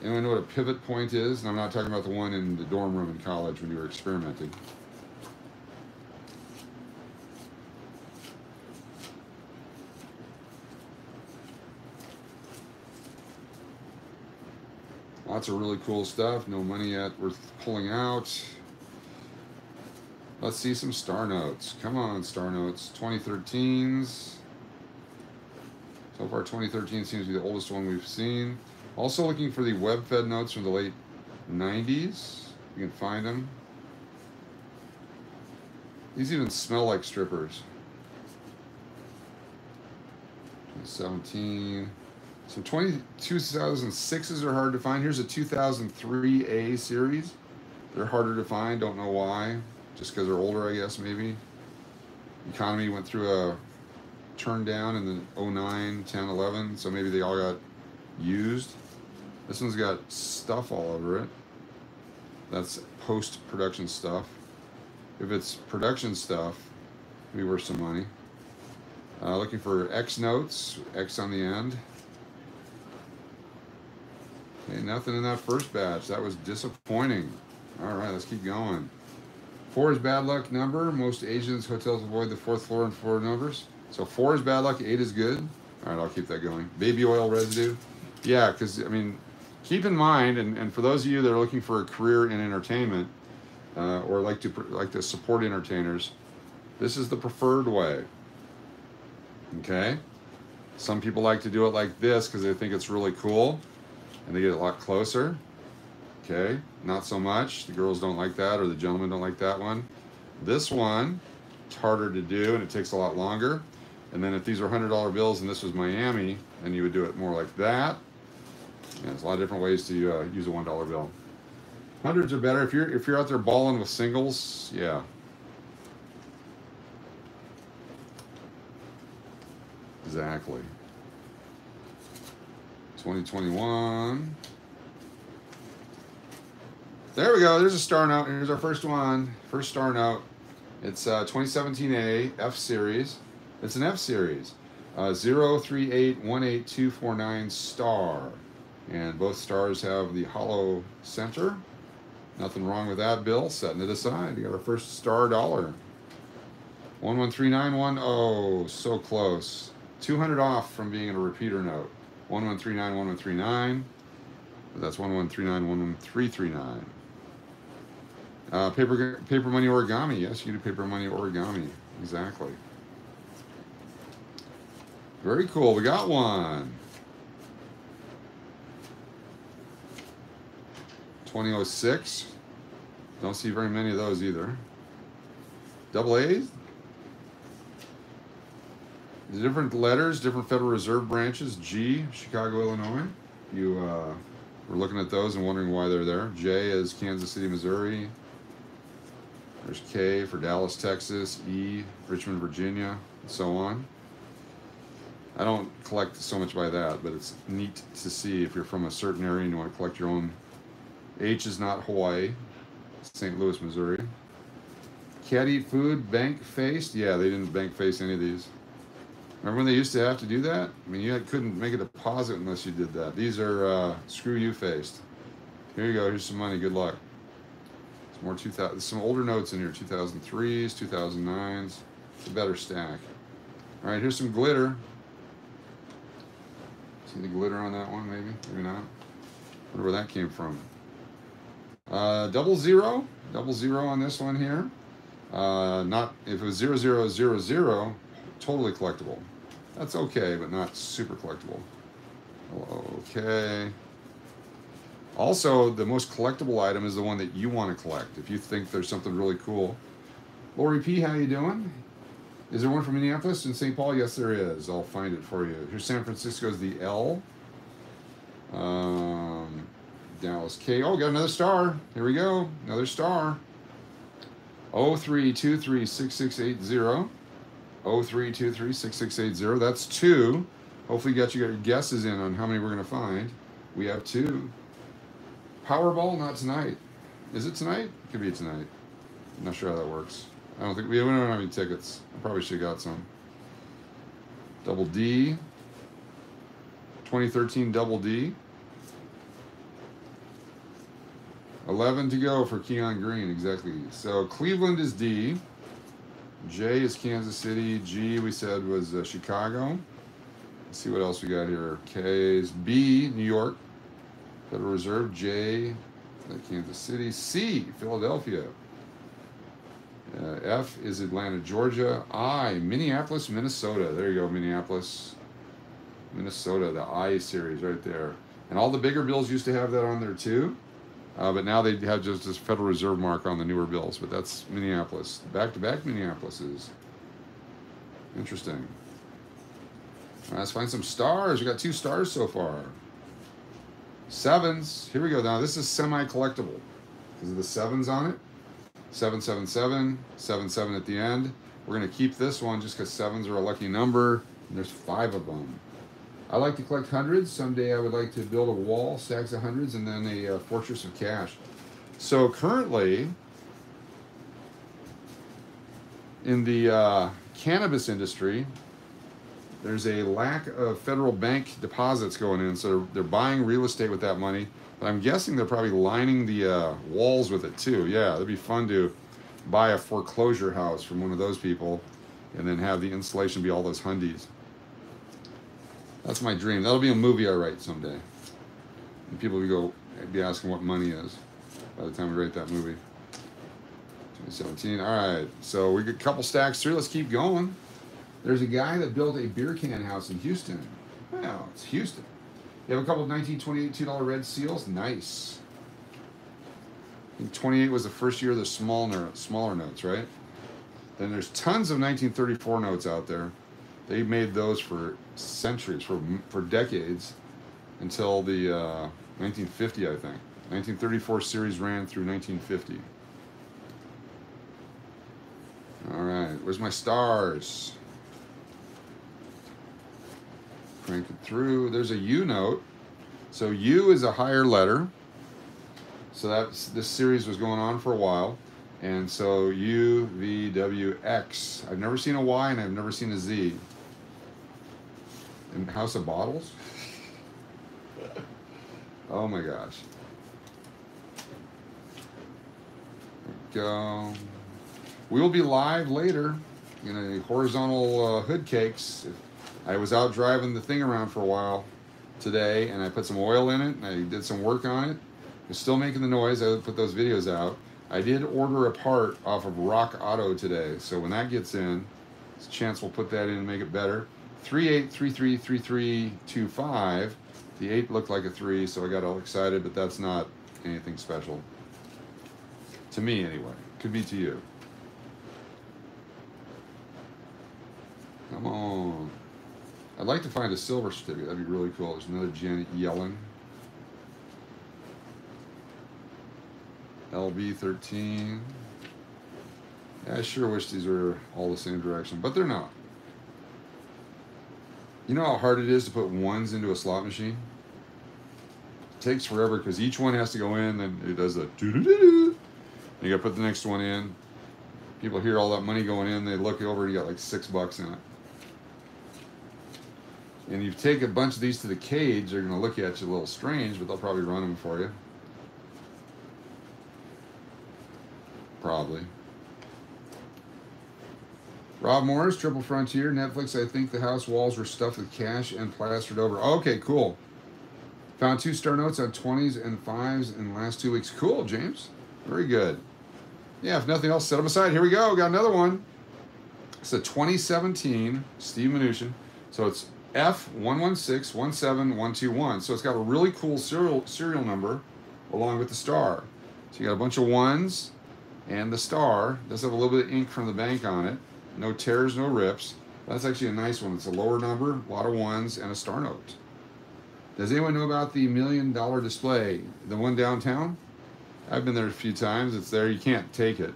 Anyone know what a pivot point is? And I'm not talking about the one in the dorm room in college when you were experimenting. Lots of really cool stuff. No money yet worth pulling out. Let's see some star notes. Come on, star notes. 2013s. So far, 2013 seems to be the oldest one we've seen. Also looking for the web-fed notes from the late 90s. You can find them. These even smell like strippers. 17. Some 20, 2006s are hard to find. Here's a 2003A series. They're harder to find, don't know why. Just because they're older, I guess, maybe. Economy went through a turn down in the 09, 10, 11, so maybe they all got used. This one's got stuff all over it. That's post-production stuff. If it's production stuff, maybe worth some money. Uh, looking for X notes, X on the end. Hey, nothing in that first batch. That was disappointing. All right, let's keep going. Four is bad luck number. Most Asians hotels avoid the fourth floor and floor numbers. So four is bad luck, eight is good. All right, I'll keep that going. Baby oil residue. Yeah, because, I mean, keep in mind, and, and for those of you that are looking for a career in entertainment uh, or like to like to support entertainers, this is the preferred way. Okay? Some people like to do it like this because they think it's really cool and they get a lot closer. Okay, not so much. The girls don't like that or the gentlemen don't like that one. This one, it's harder to do and it takes a lot longer. And then if these were $100 bills and this was Miami, then you would do it more like that. Yeah, there's a lot of different ways to uh, use a $1 bill. Hundreds are better. If you're, if you're out there balling with singles, yeah. Exactly. 2021. There we go. There's a star note. Here's our first one. First star note. It's uh, 2017A F Series. It's an F Series. Uh, 038-18249 star. And both stars have the hollow center. Nothing wrong with that, Bill. Setting it aside. You got our first star dollar. 113910. So close. 200 off from being a repeater note. 1139 1139. That's 1139 11339. Uh, paper paper money origami. Yes, you do paper money origami. Exactly. Very cool. We got one. 2006. Don't see very many of those either. Double A's. Different letters, different Federal Reserve branches. G, Chicago, Illinois. You uh, were looking at those and wondering why they're there. J is Kansas City, Missouri. There's K for Dallas, Texas. E, Richmond, Virginia, and so on. I don't collect so much by that, but it's neat to see if you're from a certain area and you want to collect your own. H is not Hawaii, St. Louis, Missouri. Eat food, bank faced. Yeah, they didn't bank face any of these. Remember when they used to have to do that? I mean, you couldn't make a deposit unless you did that. These are uh, screw you faced. Here you go. Here's some money. Good luck. Some more 2000. Some older notes in here. 2003s, 2009s. It's a better stack. All right. Here's some glitter. See the glitter on that one? Maybe. Maybe not. Wonder where that came from. Uh, double zero. Double zero on this one here. Uh, not if it was zero zero zero zero, totally collectible. That's okay, but not super collectible. Okay. Also, the most collectible item is the one that you want to collect. If you think there's something really cool. Lori P, how you doing? Is there one from Minneapolis and St. Paul? Yes, there is. I'll find it for you. Here's San Francisco's the L. Um, Dallas K. Oh, got another star. Here we go. Another star. 03236680. 03236680. That's two. Hopefully, you got your guesses in on how many we're going to find. We have two. Powerball, not tonight. Is it tonight? Could be tonight. I'm not sure how that works. I don't think we, we don't have any tickets. I probably should have got some. Double D. 2013 Double D. 11 to go for Keon Green, exactly. So Cleveland is D. J is Kansas City. G, we said, was uh, Chicago. Let's see what else we got here. K is B, New York. Federal Reserve. J, uh, Kansas City. C, Philadelphia. Uh, F is Atlanta, Georgia. I, Minneapolis, Minnesota. There you go, Minneapolis, Minnesota. The I series right there. And all the bigger bills used to have that on there too. Uh, but now they have just this Federal Reserve mark on the newer bills. But that's Minneapolis. Back to back Minneapolis is interesting. Right, let's find some stars. We got two stars so far. Sevens. Here we go. Now this is semi collectible because of the sevens on it. 777, 77 at the end. We're going to keep this one just because sevens are a lucky number. And there's five of them. I like to collect hundreds. Someday I would like to build a wall, stacks of hundreds, and then a uh, fortress of cash. So currently, in the uh, cannabis industry, there's a lack of federal bank deposits going in. So they're, they're buying real estate with that money. But I'm guessing they're probably lining the uh, walls with it too. Yeah, it'd be fun to buy a foreclosure house from one of those people and then have the installation be all those hundies. That's my dream. That'll be a movie I write someday. And people will go be asking what money is by the time we write that movie. 2017. All right. So we got a couple stacks through. Let's keep going. There's a guy that built a beer can house in Houston. Well, it's Houston. You have a couple of 1928 $2 red seals. Nice. I think 28 was the first year of the small smaller notes, right? Then there's tons of 1934 notes out there. They made those for centuries, for for decades, until the uh, 1950, I think. 1934 series ran through 1950. All right, where's my stars? Crank it through. There's a U note. So U is a higher letter. So that's this series was going on for a while. And so U, V, W, X. I've never seen a Y and I've never seen a Z. In House of Bottles? oh my gosh. Go. We will be live later in a horizontal uh, hood cakes. I was out driving the thing around for a while today and I put some oil in it and I did some work on it. It's still making the noise. I put those videos out. I did order a part off of Rock Auto today. So when that gets in, chance we'll put that in and make it better. 38333325. The 8 looked like a 3, so I got all excited, but that's not anything special. To me, anyway. Could be to you. Come on. I'd like to find a silver certificate. That'd be really cool. There's another Janet Yellen. LB13. Yeah, I sure wish these were all the same direction, but they're not. You know how hard it is to put ones into a slot machine? It takes forever because each one has to go in, and it does the doo doo doo doo. You got to put the next one in. People hear all that money going in, they look over you got like six bucks in it. And you take a bunch of these to the cage, they're to look at you a little strange, but they'll probably run them for you. Probably. Rob Morris, Triple Frontier, Netflix. I think the house walls were stuffed with cash and plastered over. Okay, cool. Found two star notes on 20s and 5s in the last two weeks. Cool, James. Very good. Yeah, if nothing else, set them aside. Here we go. Got another one. It's a 2017 Steve Mnuchin. So it's F11617121. So it's got a really cool serial serial number along with the star. So you got a bunch of ones and the star. Does have a little bit of ink from the bank on it. No tears, no rips. That's actually a nice one. It's a lower number, a lot of ones, and a star note. Does anyone know about the million dollar display? The one downtown? I've been there a few times. It's there. You can't take it.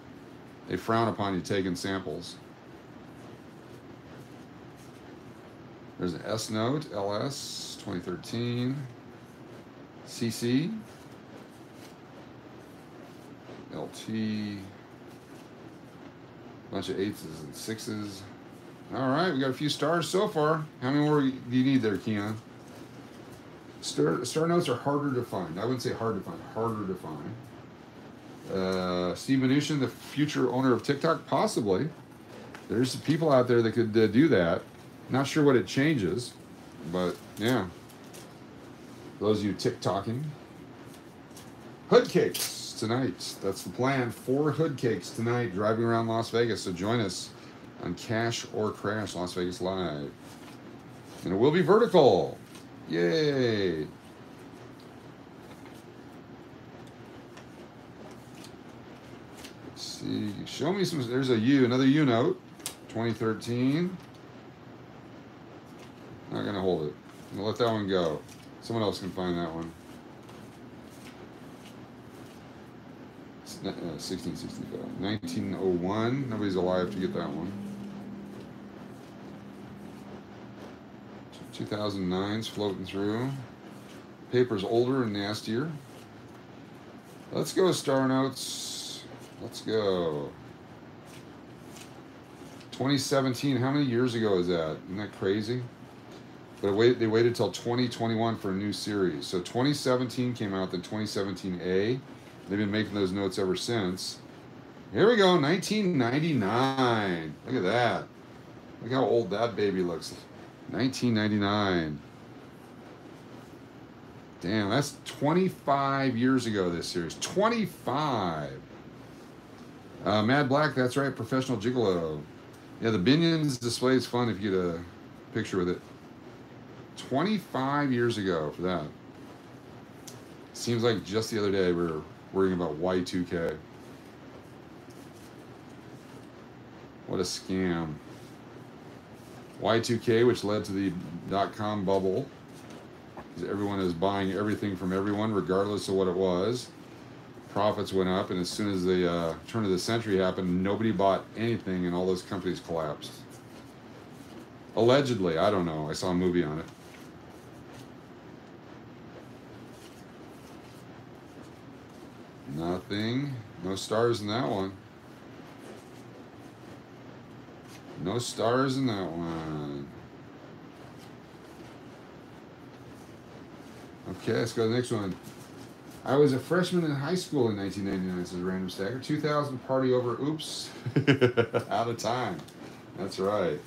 They frown upon you taking samples. There's an S note, LS 2013, CC, LT, bunch of eights and sixes. All right, we got a few stars so far. How many more do you need there, Keon? Star, star notes are harder to find. I wouldn't say hard to find, harder to find. Uh, Steve Mnuchin, the future owner of TikTok, possibly. There's people out there that could uh, do that. Not sure what it changes, but yeah. Those of you TikToking. Hood cakes tonight. That's the plan. Four hood cakes tonight, driving around Las Vegas. So join us on Cash or Crash Las Vegas Live. And it will be vertical. Yay. Let's see. Show me some. There's a U, another U note. 2013. Not going to hold it. I'm going to let that one go. Someone else can find that one. 1665. Uh, 1901. Nobody's alive to get that one. 2009's floating through. Paper's older and nastier. Let's go, Star Notes. Let's go. 2017, how many years ago is that? Isn't that crazy? But wait, they waited till 2021 for a new series. So 2017 came out, then 2017A. They've been making those notes ever since. Here we go, 1999. Look at that. Look how old that baby looks. 1999. Damn, that's 25 years ago, this series. 25. Uh, Mad Black, that's right, Professional Gigolo. Yeah, the Binions display is fun if you get a picture with it. 25 years ago for that. Seems like just the other day we were worrying about Y2K. What a scam. Y2K, which led to the dot com bubble. Everyone is buying everything from everyone, regardless of what it was. Profits went up, and as soon as the uh, turn of the century happened, nobody bought anything, and all those companies collapsed. Allegedly, I don't know. I saw a movie on it. Nothing. No stars in that one. No stars in that one. Okay, let's go to the next one. I was a freshman in high school in 1999, says Random Stacker. 2000 party over, oops. Out of time. That's right.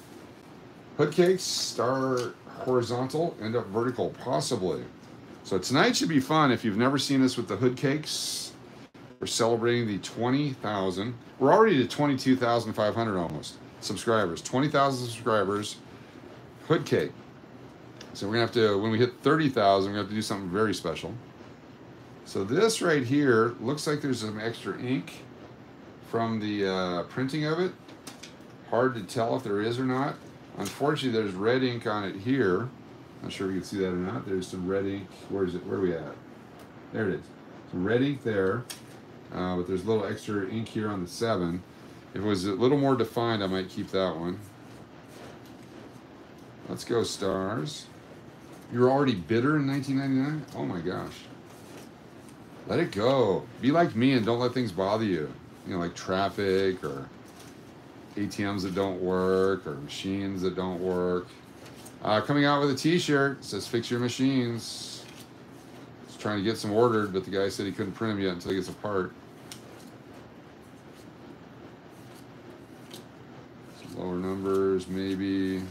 Hood cakes, star horizontal, end up vertical, possibly. So tonight should be fun if you've never seen this with the hood cakes. We're celebrating the 20,000. We're already to 22,500 almost subscribers, 20,000 subscribers, hood cake. So we're gonna have to, when we hit 30,000, we're gonna have to do something very special. So this right here looks like there's some extra ink from the uh, printing of it. Hard to tell if there is or not. Unfortunately, there's red ink on it here. Not sure if you can see that or not. There's some red ink. Where is it? Where are we at? There it is. Some red ink there. Uh, but there's a little extra ink here on the 7. If it was a little more defined, I might keep that one. Let's go, stars. You were already bitter in 1999? Oh my gosh. Let it go. Be like me and don't let things bother you. You know, like traffic or ATMs that don't work or machines that don't work. Uh, coming out with a t-shirt. Says fix your machines. Trying to get some ordered, but the guy said he couldn't print them yet until he gets a part. Lower numbers, maybe.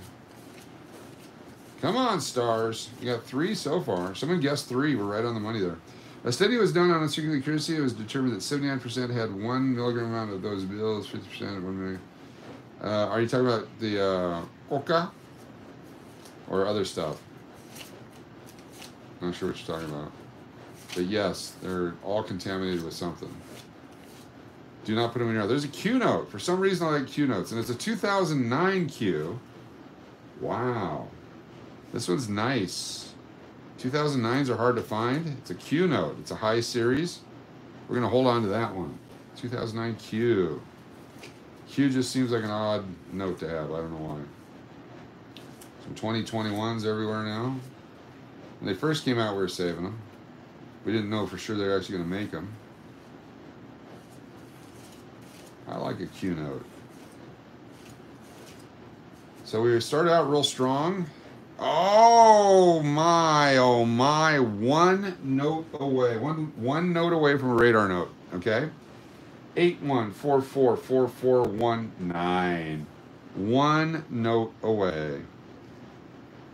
Come on, stars. You got three so far. Someone guessed three. We're right on the money there. A study was done on uncertainty accuracy. It was determined that 79% had one milligram amount of those bills, 50% of one milligram. Uh, are you talking about the uh, Oka or other stuff? Not sure what you're talking about. Yes, they're all contaminated with something. Do not put them in your. There's a Q note. For some reason, I like Q notes, and it's a 2009 Q. Wow, this one's nice. 2009s are hard to find. It's a Q note. It's a high series. We're gonna hold on to that one. 2009 Q. Q just seems like an odd note to have. I don't know why. Some 2021s everywhere now. When they first came out, we were saving them. We didn't know for sure they were actually going to make them. I like a Q note. So we started out real strong. Oh my, oh my, one note away, one one note away from a radar note, okay? 81444419. One note away.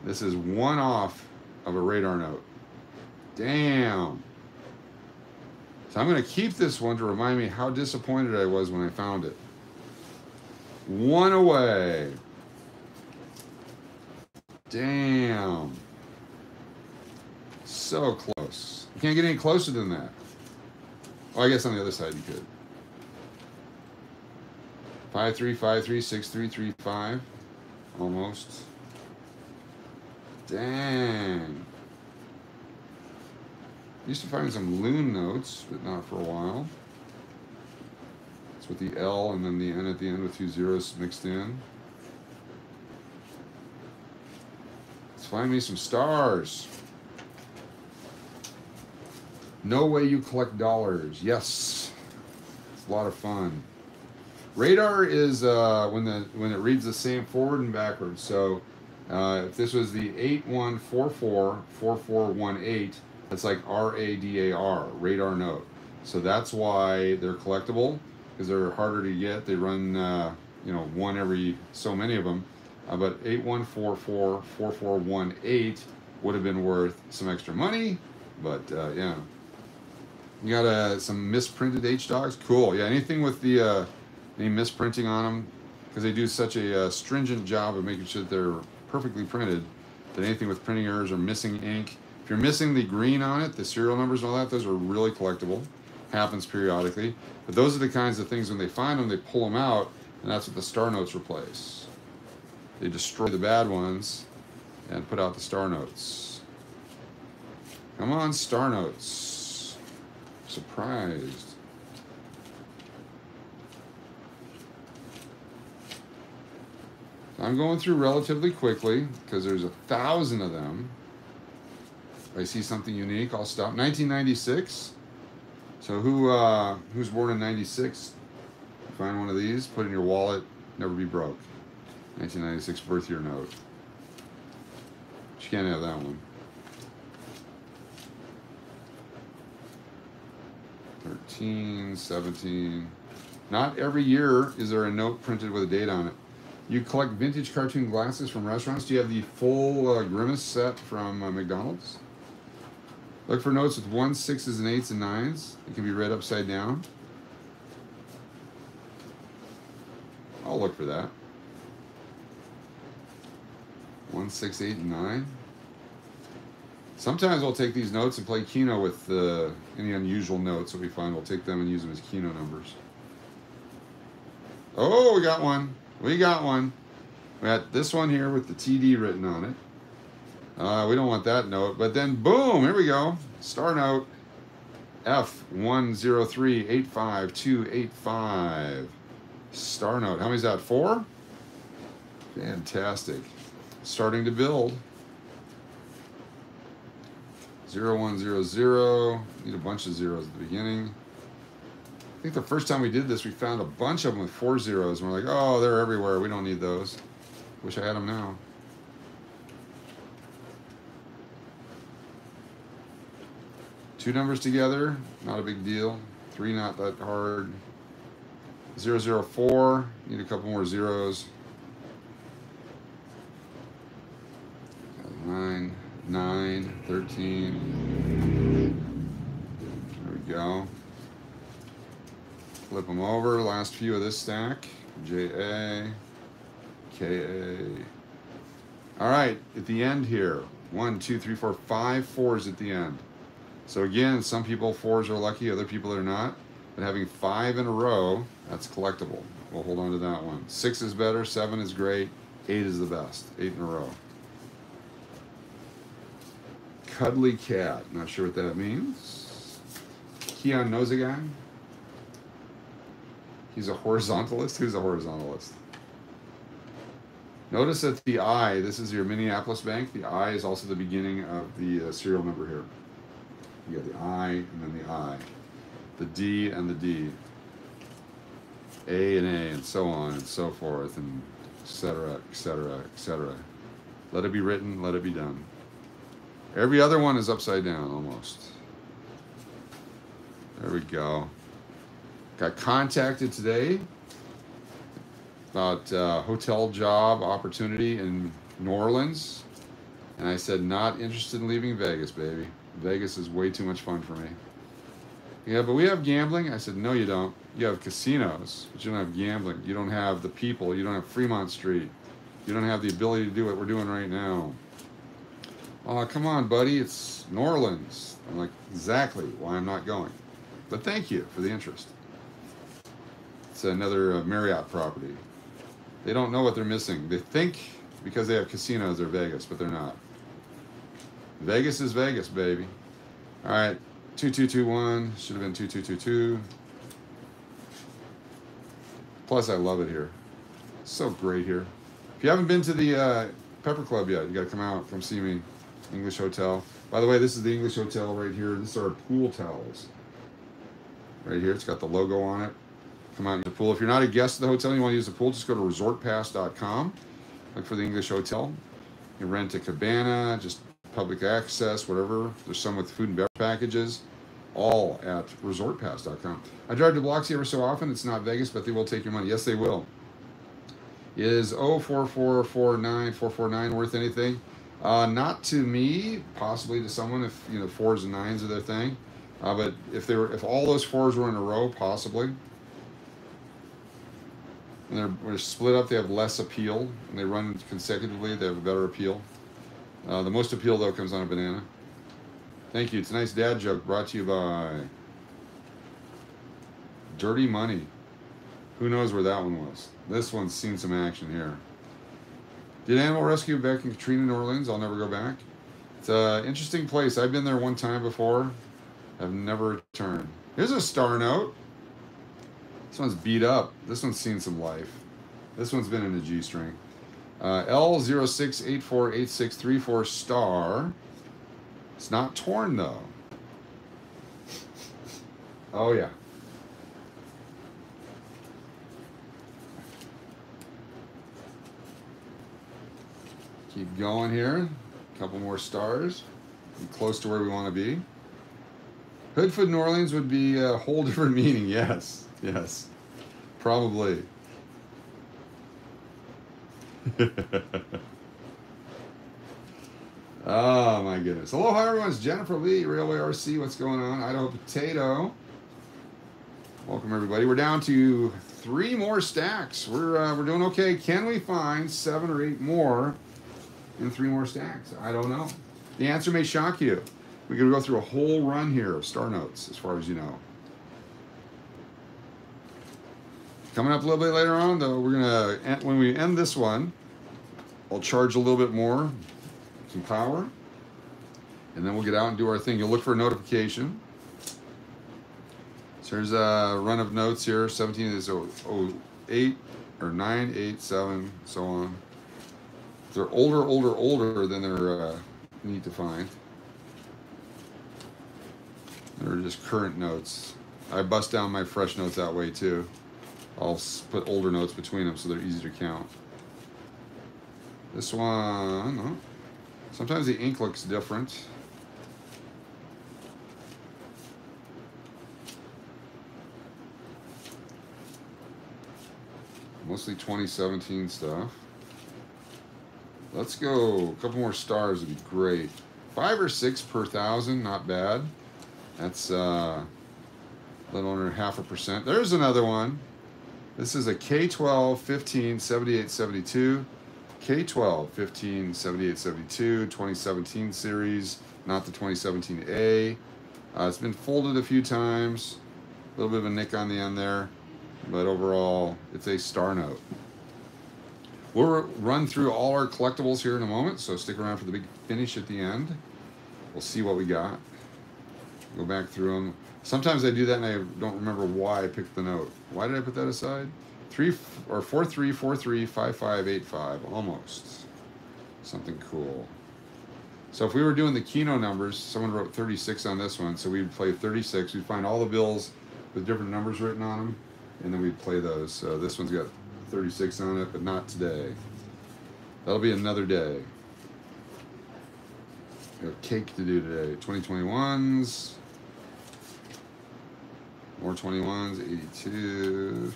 This is one off of a radar note. Damn. So I'm going to keep this one to remind me how disappointed I was when I found it. One away. Damn. So close. You can't get any closer than that. Well, I guess on the other side you could. Five three five three six three three five, almost. Dang. Used to find some loon notes, but not for a while. It's with the L and then the N at the end with two zeros mixed in. Let's find me some stars. No way you collect dollars. Yes. It's a lot of fun. Radar is uh, when the when it reads the same forward and backwards. So uh, if this was the 81444418, that's like R-A-D-A-R, radar note. So that's why they're collectible because they're harder to get. They run uh, you know one every so many of them. Uh, but 81444418 would have been worth some extra money. But uh, yeah. You got uh, some misprinted H dogs. Cool. Yeah, anything with the uh, any misprinting on them, because they do such a uh, stringent job of making sure that they're perfectly printed. That anything with printing errors or missing ink, if you're missing the green on it, the serial numbers and all that, those are really collectible. Happens periodically. But those are the kinds of things when they find them, they pull them out, and that's what the star notes replace. They destroy the bad ones and put out the star notes. Come on, star notes surprised. I'm going through relatively quickly because there's a thousand of them. If I see something unique, I'll stop. 1996. So who uh, who's born in 96? Find one of these, put in your wallet, never be broke. 1996 birth year note. She can't have that one. 13, 17. Not every year is there a note printed with a date on it. You collect vintage cartoon glasses from restaurants. Do you have the full uh, Grimace set from uh, McDonald's? Look for notes with ones, sixes, and eights and nines. It can be read upside down. I'll look for that. One, six, eight, and nine. Sometimes I'll take these notes and play Keno with uh, any unusual notes that we find. We'll take them and use them as Keno numbers. Oh, we got one. We got one. We got this one here with the TD written on it. Uh, we don't want that note. But then, boom, here we go. Star note F10385285. Star note. How many is that? Four? Fantastic. Starting to build. 0100. Need a bunch of zeros at the beginning. I think the first time we did this, we found a bunch of them with four zeros, and we're like, oh, they're everywhere. We don't need those. Wish I had them now. Two numbers together, not a big deal. Three, not that hard. 004, need a couple more zeros. Nine. 9, 13. There we go. Flip them over. Last few of this stack. J-A, K-A. All right, at the end here. One, two, three, four, five fours at the end. So again, some people fours are lucky, other people are not. But having five in a row, that's collectible. We'll hold on to that one. Six is better, seven is great, eight is the best. Eight in a row cuddly cat. Not sure what that means. Keon knows a guy. He's a horizontalist. Who's a horizontalist? Notice that the I, this is your Minneapolis bank, the I is also the beginning of the uh, serial number here. You got the I and then the I. The D and the D. A and A and so on and so forth and etc. etc. etc. Let it be written, let it be done. Every other one is upside down almost. There we go. got contacted today about uh, hotel job opportunity in New Orleans, and I said not interested in leaving Vegas, baby. Vegas is way too much fun for me. Yeah, but we have gambling. I said no, you don't. You have casinos, but you don't have gambling. You don't have the people. You don't have Fremont Street. You don't have the ability to do what we're doing right now. Oh, come on, buddy. It's New Orleans. I'm like, exactly why I'm not going. But thank you for the interest. It's another uh, Marriott property. They don't know what they're missing. They think because they have casinos, they're Vegas, but they're not. Vegas is Vegas, baby. All right, 2221 should have been 2222. Plus, I love it here. So great here. If you haven't been to the uh, Pepper Club yet, you got to come out, come see me. English Hotel. By the way, this is the English Hotel right here. This is our pool towels. Right here, it's got the logo on it. Come out in the pool. If you're not a guest of the hotel, and you want to use the pool, just go to resortpass.com. Look for the English Hotel. You rent a cabana, just public access, whatever. There's some with food and beverage packages, all at resortpass.com. I drive to Biloxi ever so often. It's not Vegas, but they will take your money. Yes, they will. Is 04449449 worth anything? Uh, not to me, possibly to someone if you know fours and nines are their thing. Uh, but if they were, if all those fours were in a row, possibly. And they're, they're split up, they have less appeal. And they run consecutively, they have a better appeal. Uh, the most appeal though comes on a banana. Thank you. It's a nice dad joke brought to you by Dirty Money. Who knows where that one was? This one's seen some action here. Did Animal Rescue back in Katrina, New Orleans? I'll never go back. It's an interesting place. I've been there one time before. I've never returned. Here's a star note. This one's beat up. This one's seen some life. This one's been in a G string. Uh, L06848634 star. It's not torn though. Oh yeah. Keep going here. A couple more stars. close to where we want to be. Hoodfoot New Orleans would be a whole different meaning. Yes, yes, probably. oh my goodness. Hello, hi everyone. It's Jennifer Lee, Railway RC. What's going on? Idaho Potato. Welcome everybody. We're down to three more stacks. We're uh, we're doing okay. Can we find seven or eight more in three more stacks? I don't know. The answer may shock you. Going to go through a whole run here of star notes, as far as you know. Coming up a little bit later on, though, we're to, when we end this one, I'll charge a little bit more, some power, and then we'll get out and do our thing. You'll look for a notification. So here's a run of notes here. 17 is 08 or 9, 8, 7, so on. They're older, older, older, than they're uh, to find. They're just current notes. I bust down my fresh notes that way too. I'll put older notes between them so they're easy to count. This one, no. sometimes the ink looks different. Mostly 2017 stuff. Let's go. A couple more stars would be great. Five or six per thousand, not bad. That's uh, a little under half a percent. There's another one. This is a K12 15 78 72. K12 15 78 72 2017 series, not the 2017A. Uh, it's been folded a few times, a little bit of a nick on the end there, but overall, it's a star note. We'll run through all our collectibles here in a moment, so stick around for the big finish at the end. We'll see what we got go back through them. Sometimes I do that and I don't remember why I picked the note. Why did I put that aside? Three or four three four three five five eight five almost. Something cool. So if we were doing the Keno numbers, someone wrote 36 on this one, so we'd play 36. We'd find all the bills with different numbers written on them, and then we'd play those. So this one's got 36 on it, but not today. That'll be another day. Got cake to do today. 2021s. More 21s, 82,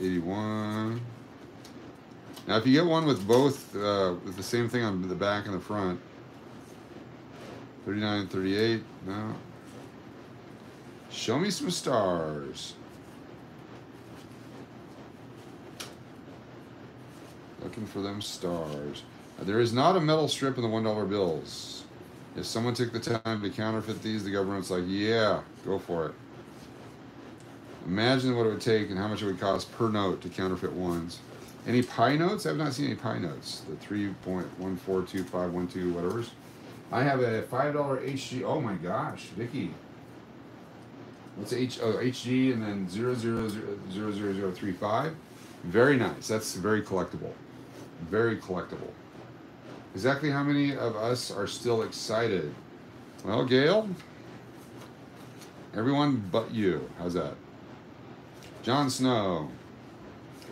81. Now, if you get one with both, uh, with the same thing on the back and the front, 39, 38, no. Show me some stars. Looking for them stars. There is not a metal strip in the $1 bills. If someone took the time to counterfeit these, the government's like, yeah, go for it. Imagine what it would take and how much it would cost per note to counterfeit ones. Any pi notes? I've not seen any pi notes. The 3.142512 whatever's. I have a $5 HG. Oh my gosh, Vicky. What's H? Oh, HG and then 0000035. Very nice. That's very collectible. Very collectible. Exactly how many of us are still excited? Well, Gail, everyone but you. How's that? Jon Snow.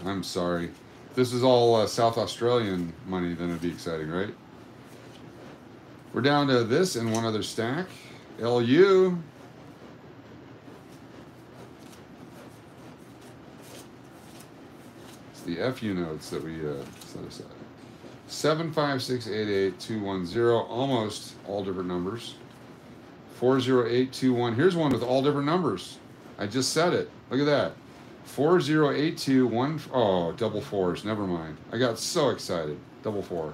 I'm sorry. If this is all uh, South Australian money, then it'd be exciting, right? We're down to this and one other stack. LU. It's the FU notes that we uh, set aside. 75688 almost all different numbers. 40821. Here's one with all different numbers. I just said it. Look at that. 40821. Oh, double fours. Never mind. I got so excited. Double four.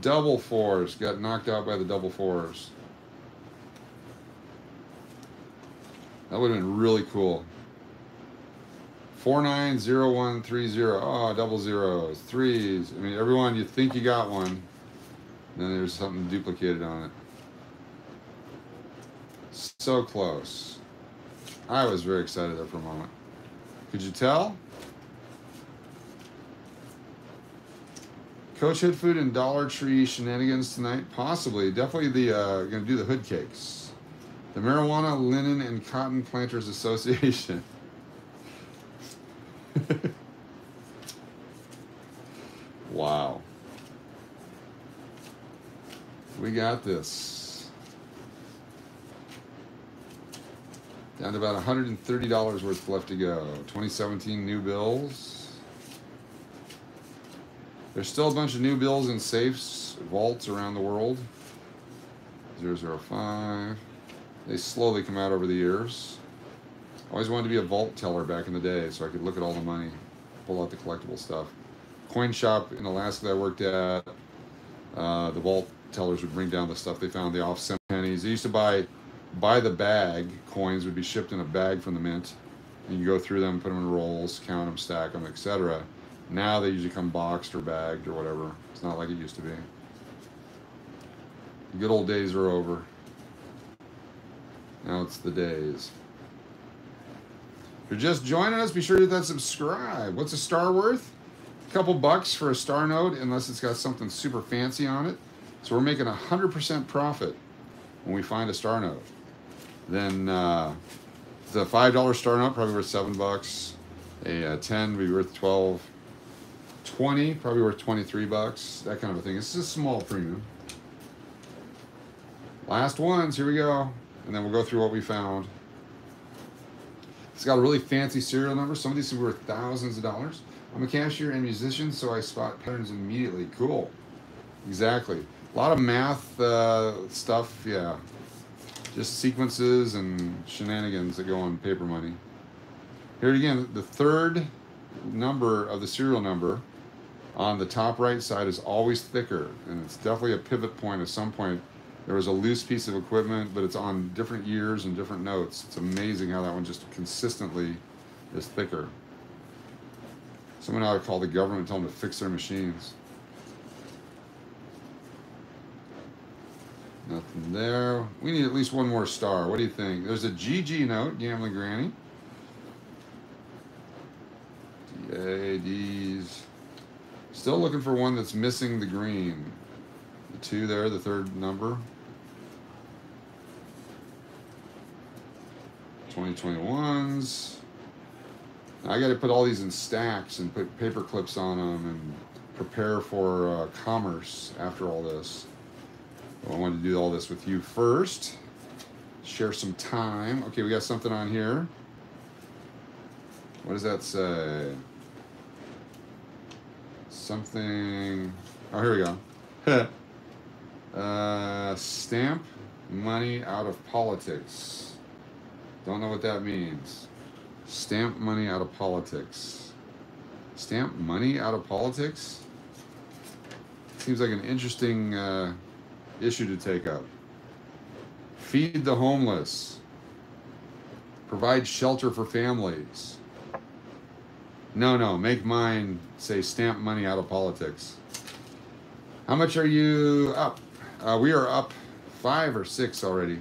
Double fours. Got knocked out by the double fours. That would have been really cool. 490130. Oh, double zeros. Threes. I mean, everyone, you think you got one. Then there's something duplicated on it. So close. I was very excited there for a moment. Could you tell? Coach Hood Food and Dollar Tree shenanigans tonight? Possibly. Definitely the uh, going to do the hood cakes. The Marijuana, Linen, and Cotton Planters Association. wow. We got this. To about $130 worth left to go. 2017 new bills. There's still a bunch of new bills in safes, vaults around the world. 005. They slowly come out over the years. Always wanted to be a vault teller back in the day so I could look at all the money, pull out the collectible stuff. Coin shop in Alaska that I worked at, uh, the vault tellers would bring down the stuff they found, the off cent pennies. They used to buy by the bag, coins would be shipped in a bag from the mint. And you go through them, put them in rolls, count them, stack them, etc. Now they usually come boxed or bagged or whatever. It's not like it used to be. The good old days are over. Now it's the days. If you're just joining us, be sure to hit that subscribe. What's a star worth? A couple bucks for a star note, unless it's got something super fancy on it. So we're making a 100% profit when we find a star note. Then uh, the $5 star note, probably worth 7 bucks. A uh, 10 would be worth 12. 20, probably worth 23 bucks. That kind of a thing. It's a small premium. Last ones, here we go. And then we'll go through what we found. It's got a really fancy serial number. Some of these are worth thousands of dollars. I'm a cashier and musician, so I spot patterns immediately. Cool. Exactly. A lot of math uh, stuff, yeah. Just sequences and shenanigans that go on paper money. Here again, the third number of the serial number on the top right side is always thicker, and it's definitely a pivot point at some point. There was a loose piece of equipment, but it's on different years and different notes. It's amazing how that one just consistently is thicker. Someone ought to call the government and tell them to fix their machines. Nothing there. We need at least one more star. What do you think? There's a GG note, Gambling Granny. DADs. Still looking for one that's missing the green. The two there, the third number. 2021s. I got to put all these in stacks and put paper clips on them and prepare for uh, commerce after all this. I wanted to do all this with you first. share some time. Okay, we got something on here. What does that say? Something. Oh, here we go. uh, stamp money out of politics. Don't know what that means. Stamp money out of politics. Stamp money out of politics? Seems like an interesting uh, issue to take up. Feed the homeless. Provide shelter for families. No, no, make mine say stamp money out of politics. How much are you up? Uh, we are up five or six already.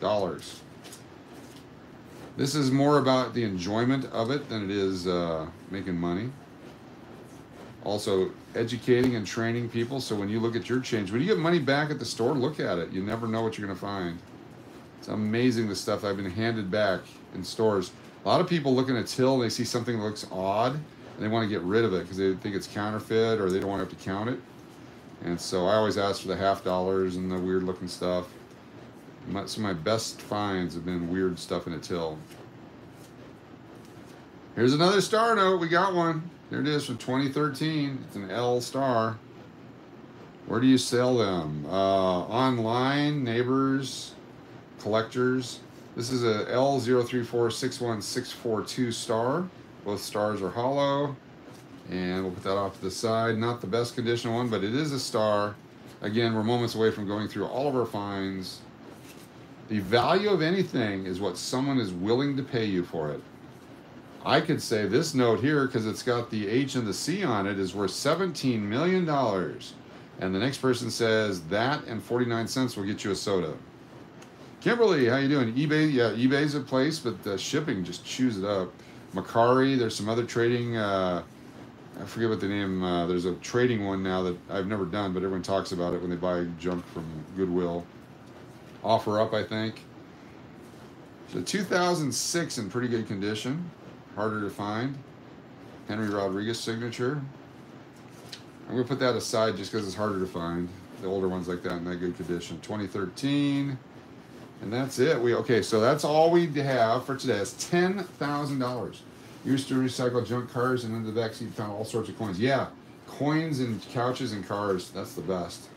Dollars. This is more about the enjoyment of it than it is uh, making money. Also, educating and training people. So when you look at your change, when you get money back at the store, look at it. You never know what you're going to find. It's amazing the stuff I've been handed back in stores. A lot of people look in a till and they see something that looks odd and they want to get rid of it because they think it's counterfeit or they don't want to have to count it. And so I always ask for the half dollars and the weird looking stuff. Some of my best finds have been weird stuff in a till. Here's another star note. We got one. There it is from 2013. It's an L star. Where do you sell them? Uh, online, neighbors, collectors. This is a L03461642 star. Both stars are hollow. And we'll put that off to the side. Not the best condition one, but it is a star. Again, we're moments away from going through all of our finds. The value of anything is what someone is willing to pay you for it. I could say this note here, because it's got the H and the C on it, is worth $17 million. And the next person says that and 49 cents will get you a soda. Kimberly, how you doing? eBay, yeah, eBay's a place, but the shipping just chews it up. Mercari, there's some other trading, uh, I forget what the name, uh, there's a trading one now that I've never done, but everyone talks about it when they buy junk from Goodwill. Offer up, I think. So 2006 in pretty good condition harder to find. Henry Rodriguez signature. I'm gonna put that aside just because it's harder to find. The older ones like that in that good condition. 2013. And that's it. We okay, so that's all we have for today. It's ten thousand dollars. Used to recycle junk cars and in the back seat found all sorts of coins. Yeah, coins and couches and cars. That's the best.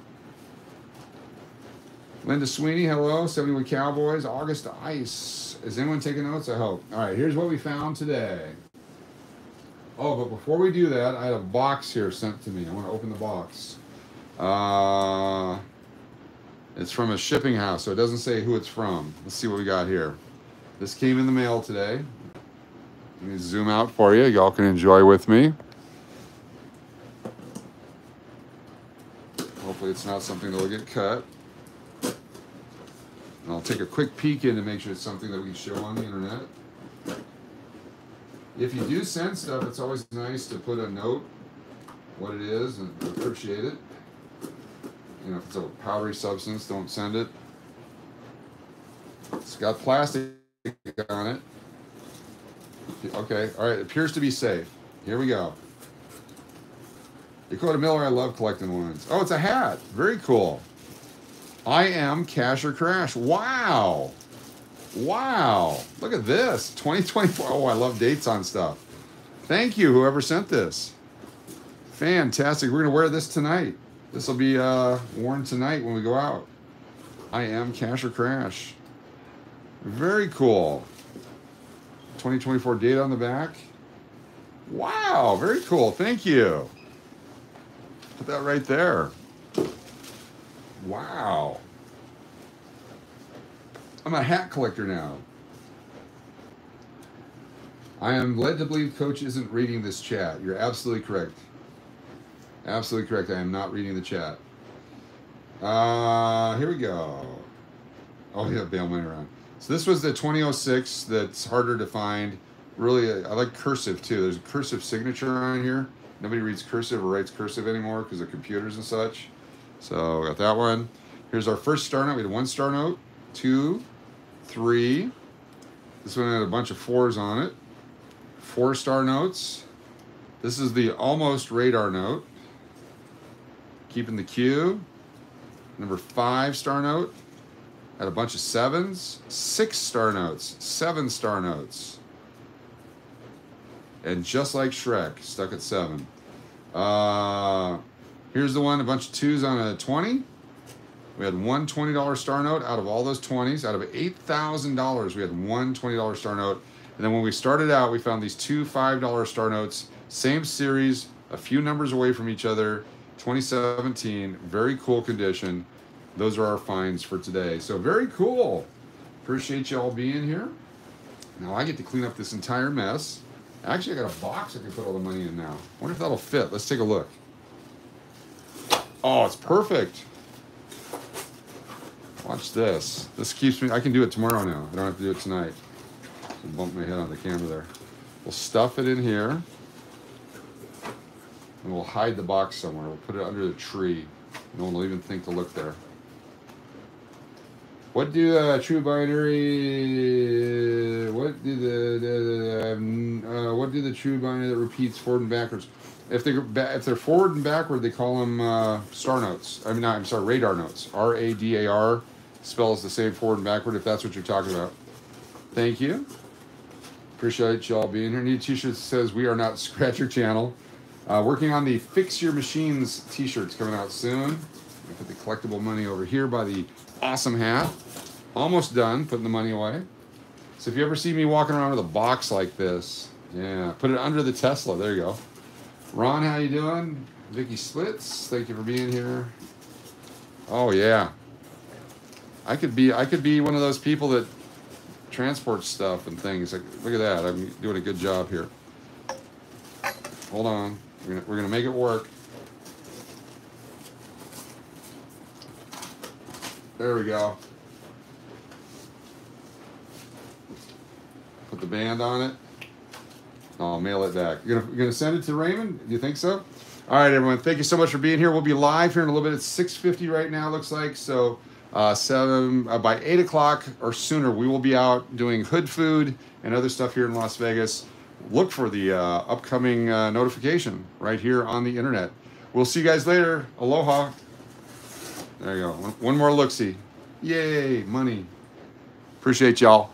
Linda Sweeney, hello. 71 Cowboys. August Ice. Is anyone taking notes? I hope. All right, here's what we found today. Oh, but before we do that, I had a box here sent to me. I want to open the box. Uh, it's from a shipping house, so it doesn't say who it's from. Let's see what we got here. This came in the mail today. Let me zoom out for you. Y'all can enjoy with me. Hopefully it's not something that will get cut. And I'll take a quick peek in to make sure it's something that we can show on the internet. If you do send stuff, it's always nice to put a note what it is and appreciate it. You know, if it's a powdery substance, don't send it. It's got plastic on it. Okay, all right, appears to be safe. Here we go. Dakota Miller, I love collecting ones. Oh, it's a hat. Very cool. I am Cash or Crash. Wow. Wow. Look at this. 2024. Oh, I love dates on stuff. Thank you, whoever sent this. Fantastic. We're going to wear this tonight. This will be uh, worn tonight when we go out. I am Cash or Crash. Very cool. 2024 date on the back. Wow, very cool. Thank you. Put that right there. Wow. I'm a hat collector now. I am led to believe Coach isn't reading this chat. You're absolutely correct. Absolutely correct. I am not reading the chat. Uh, here we go. Oh, yeah, bail money around. So this was the 2006 that's harder to find. Really, I like cursive too. There's a cursive signature on here. Nobody reads cursive or writes cursive anymore because of computers and such. So we got that one. Here's our first star note. We had one star note, two, three. This one had a bunch of fours on it. Four star notes. This is the almost radar note. Keeping the Q. Number five star note. Had a bunch of sevens, six star notes, seven star notes. And just like Shrek, stuck at seven. Uh, here's the one, a bunch of twos on a 20. We had one $20 star note out of all those 20s. Out of $8,000, we had one $20 star note. And then when we started out, we found these two $5 star notes, same series, a few numbers away from each other, 2017, very cool condition. Those are our finds for today. So very cool. Appreciate you all being here. Now I get to clean up this entire mess. Actually, I got a box I can put all the money in now. wonder if that'll fit. Let's take a look. Oh, it's perfect. Watch this. This keeps me, I can do it tomorrow now. I don't have to do it tonight. Bump my head on the camera there. We'll stuff it in here. And we'll hide the box somewhere. We'll put it under the tree. No one will even think to look there. What do uh, true binary? What do the, the, the um, uh, what do the true binary that repeats forward and backwards? If they if they're forward and backward, they call them uh, star notes. I mean, no, I'm sorry, radar notes. R A D A R spells the same forward and backward. If that's what you're talking about. Thank you. Appreciate y'all being here. Need t-shirt says we are not Scratcher Channel. Uh, working on the Fix Your Machines t-shirts coming out soon. Put the collectible money over here by the awesome hat. Almost done putting the money away. So if you ever see me walking around with a box like this, yeah, put it under the Tesla. There you go. Ron, how you doing? Vicky Splits, thank you for being here. Oh yeah. I could be I could be one of those people that transport stuff and things. Like, look at that. I'm doing a good job here. Hold on. We're gonna, we're gonna make it work. There we go. Put the band on it. I'll mail it back. You're gonna, you're gonna send it to Raymond? You think so? All right, everyone. Thank you so much for being here. We'll be live here in a little bit. It's 6:50 right now. Looks like so. Uh, seven uh, by eight o'clock or sooner, we will be out doing hood food and other stuff here in Las Vegas. Look for the uh, upcoming uh, notification right here on the internet. We'll see you guys later. Aloha. There you go. One, one more look see. Yay, money. Appreciate y'all.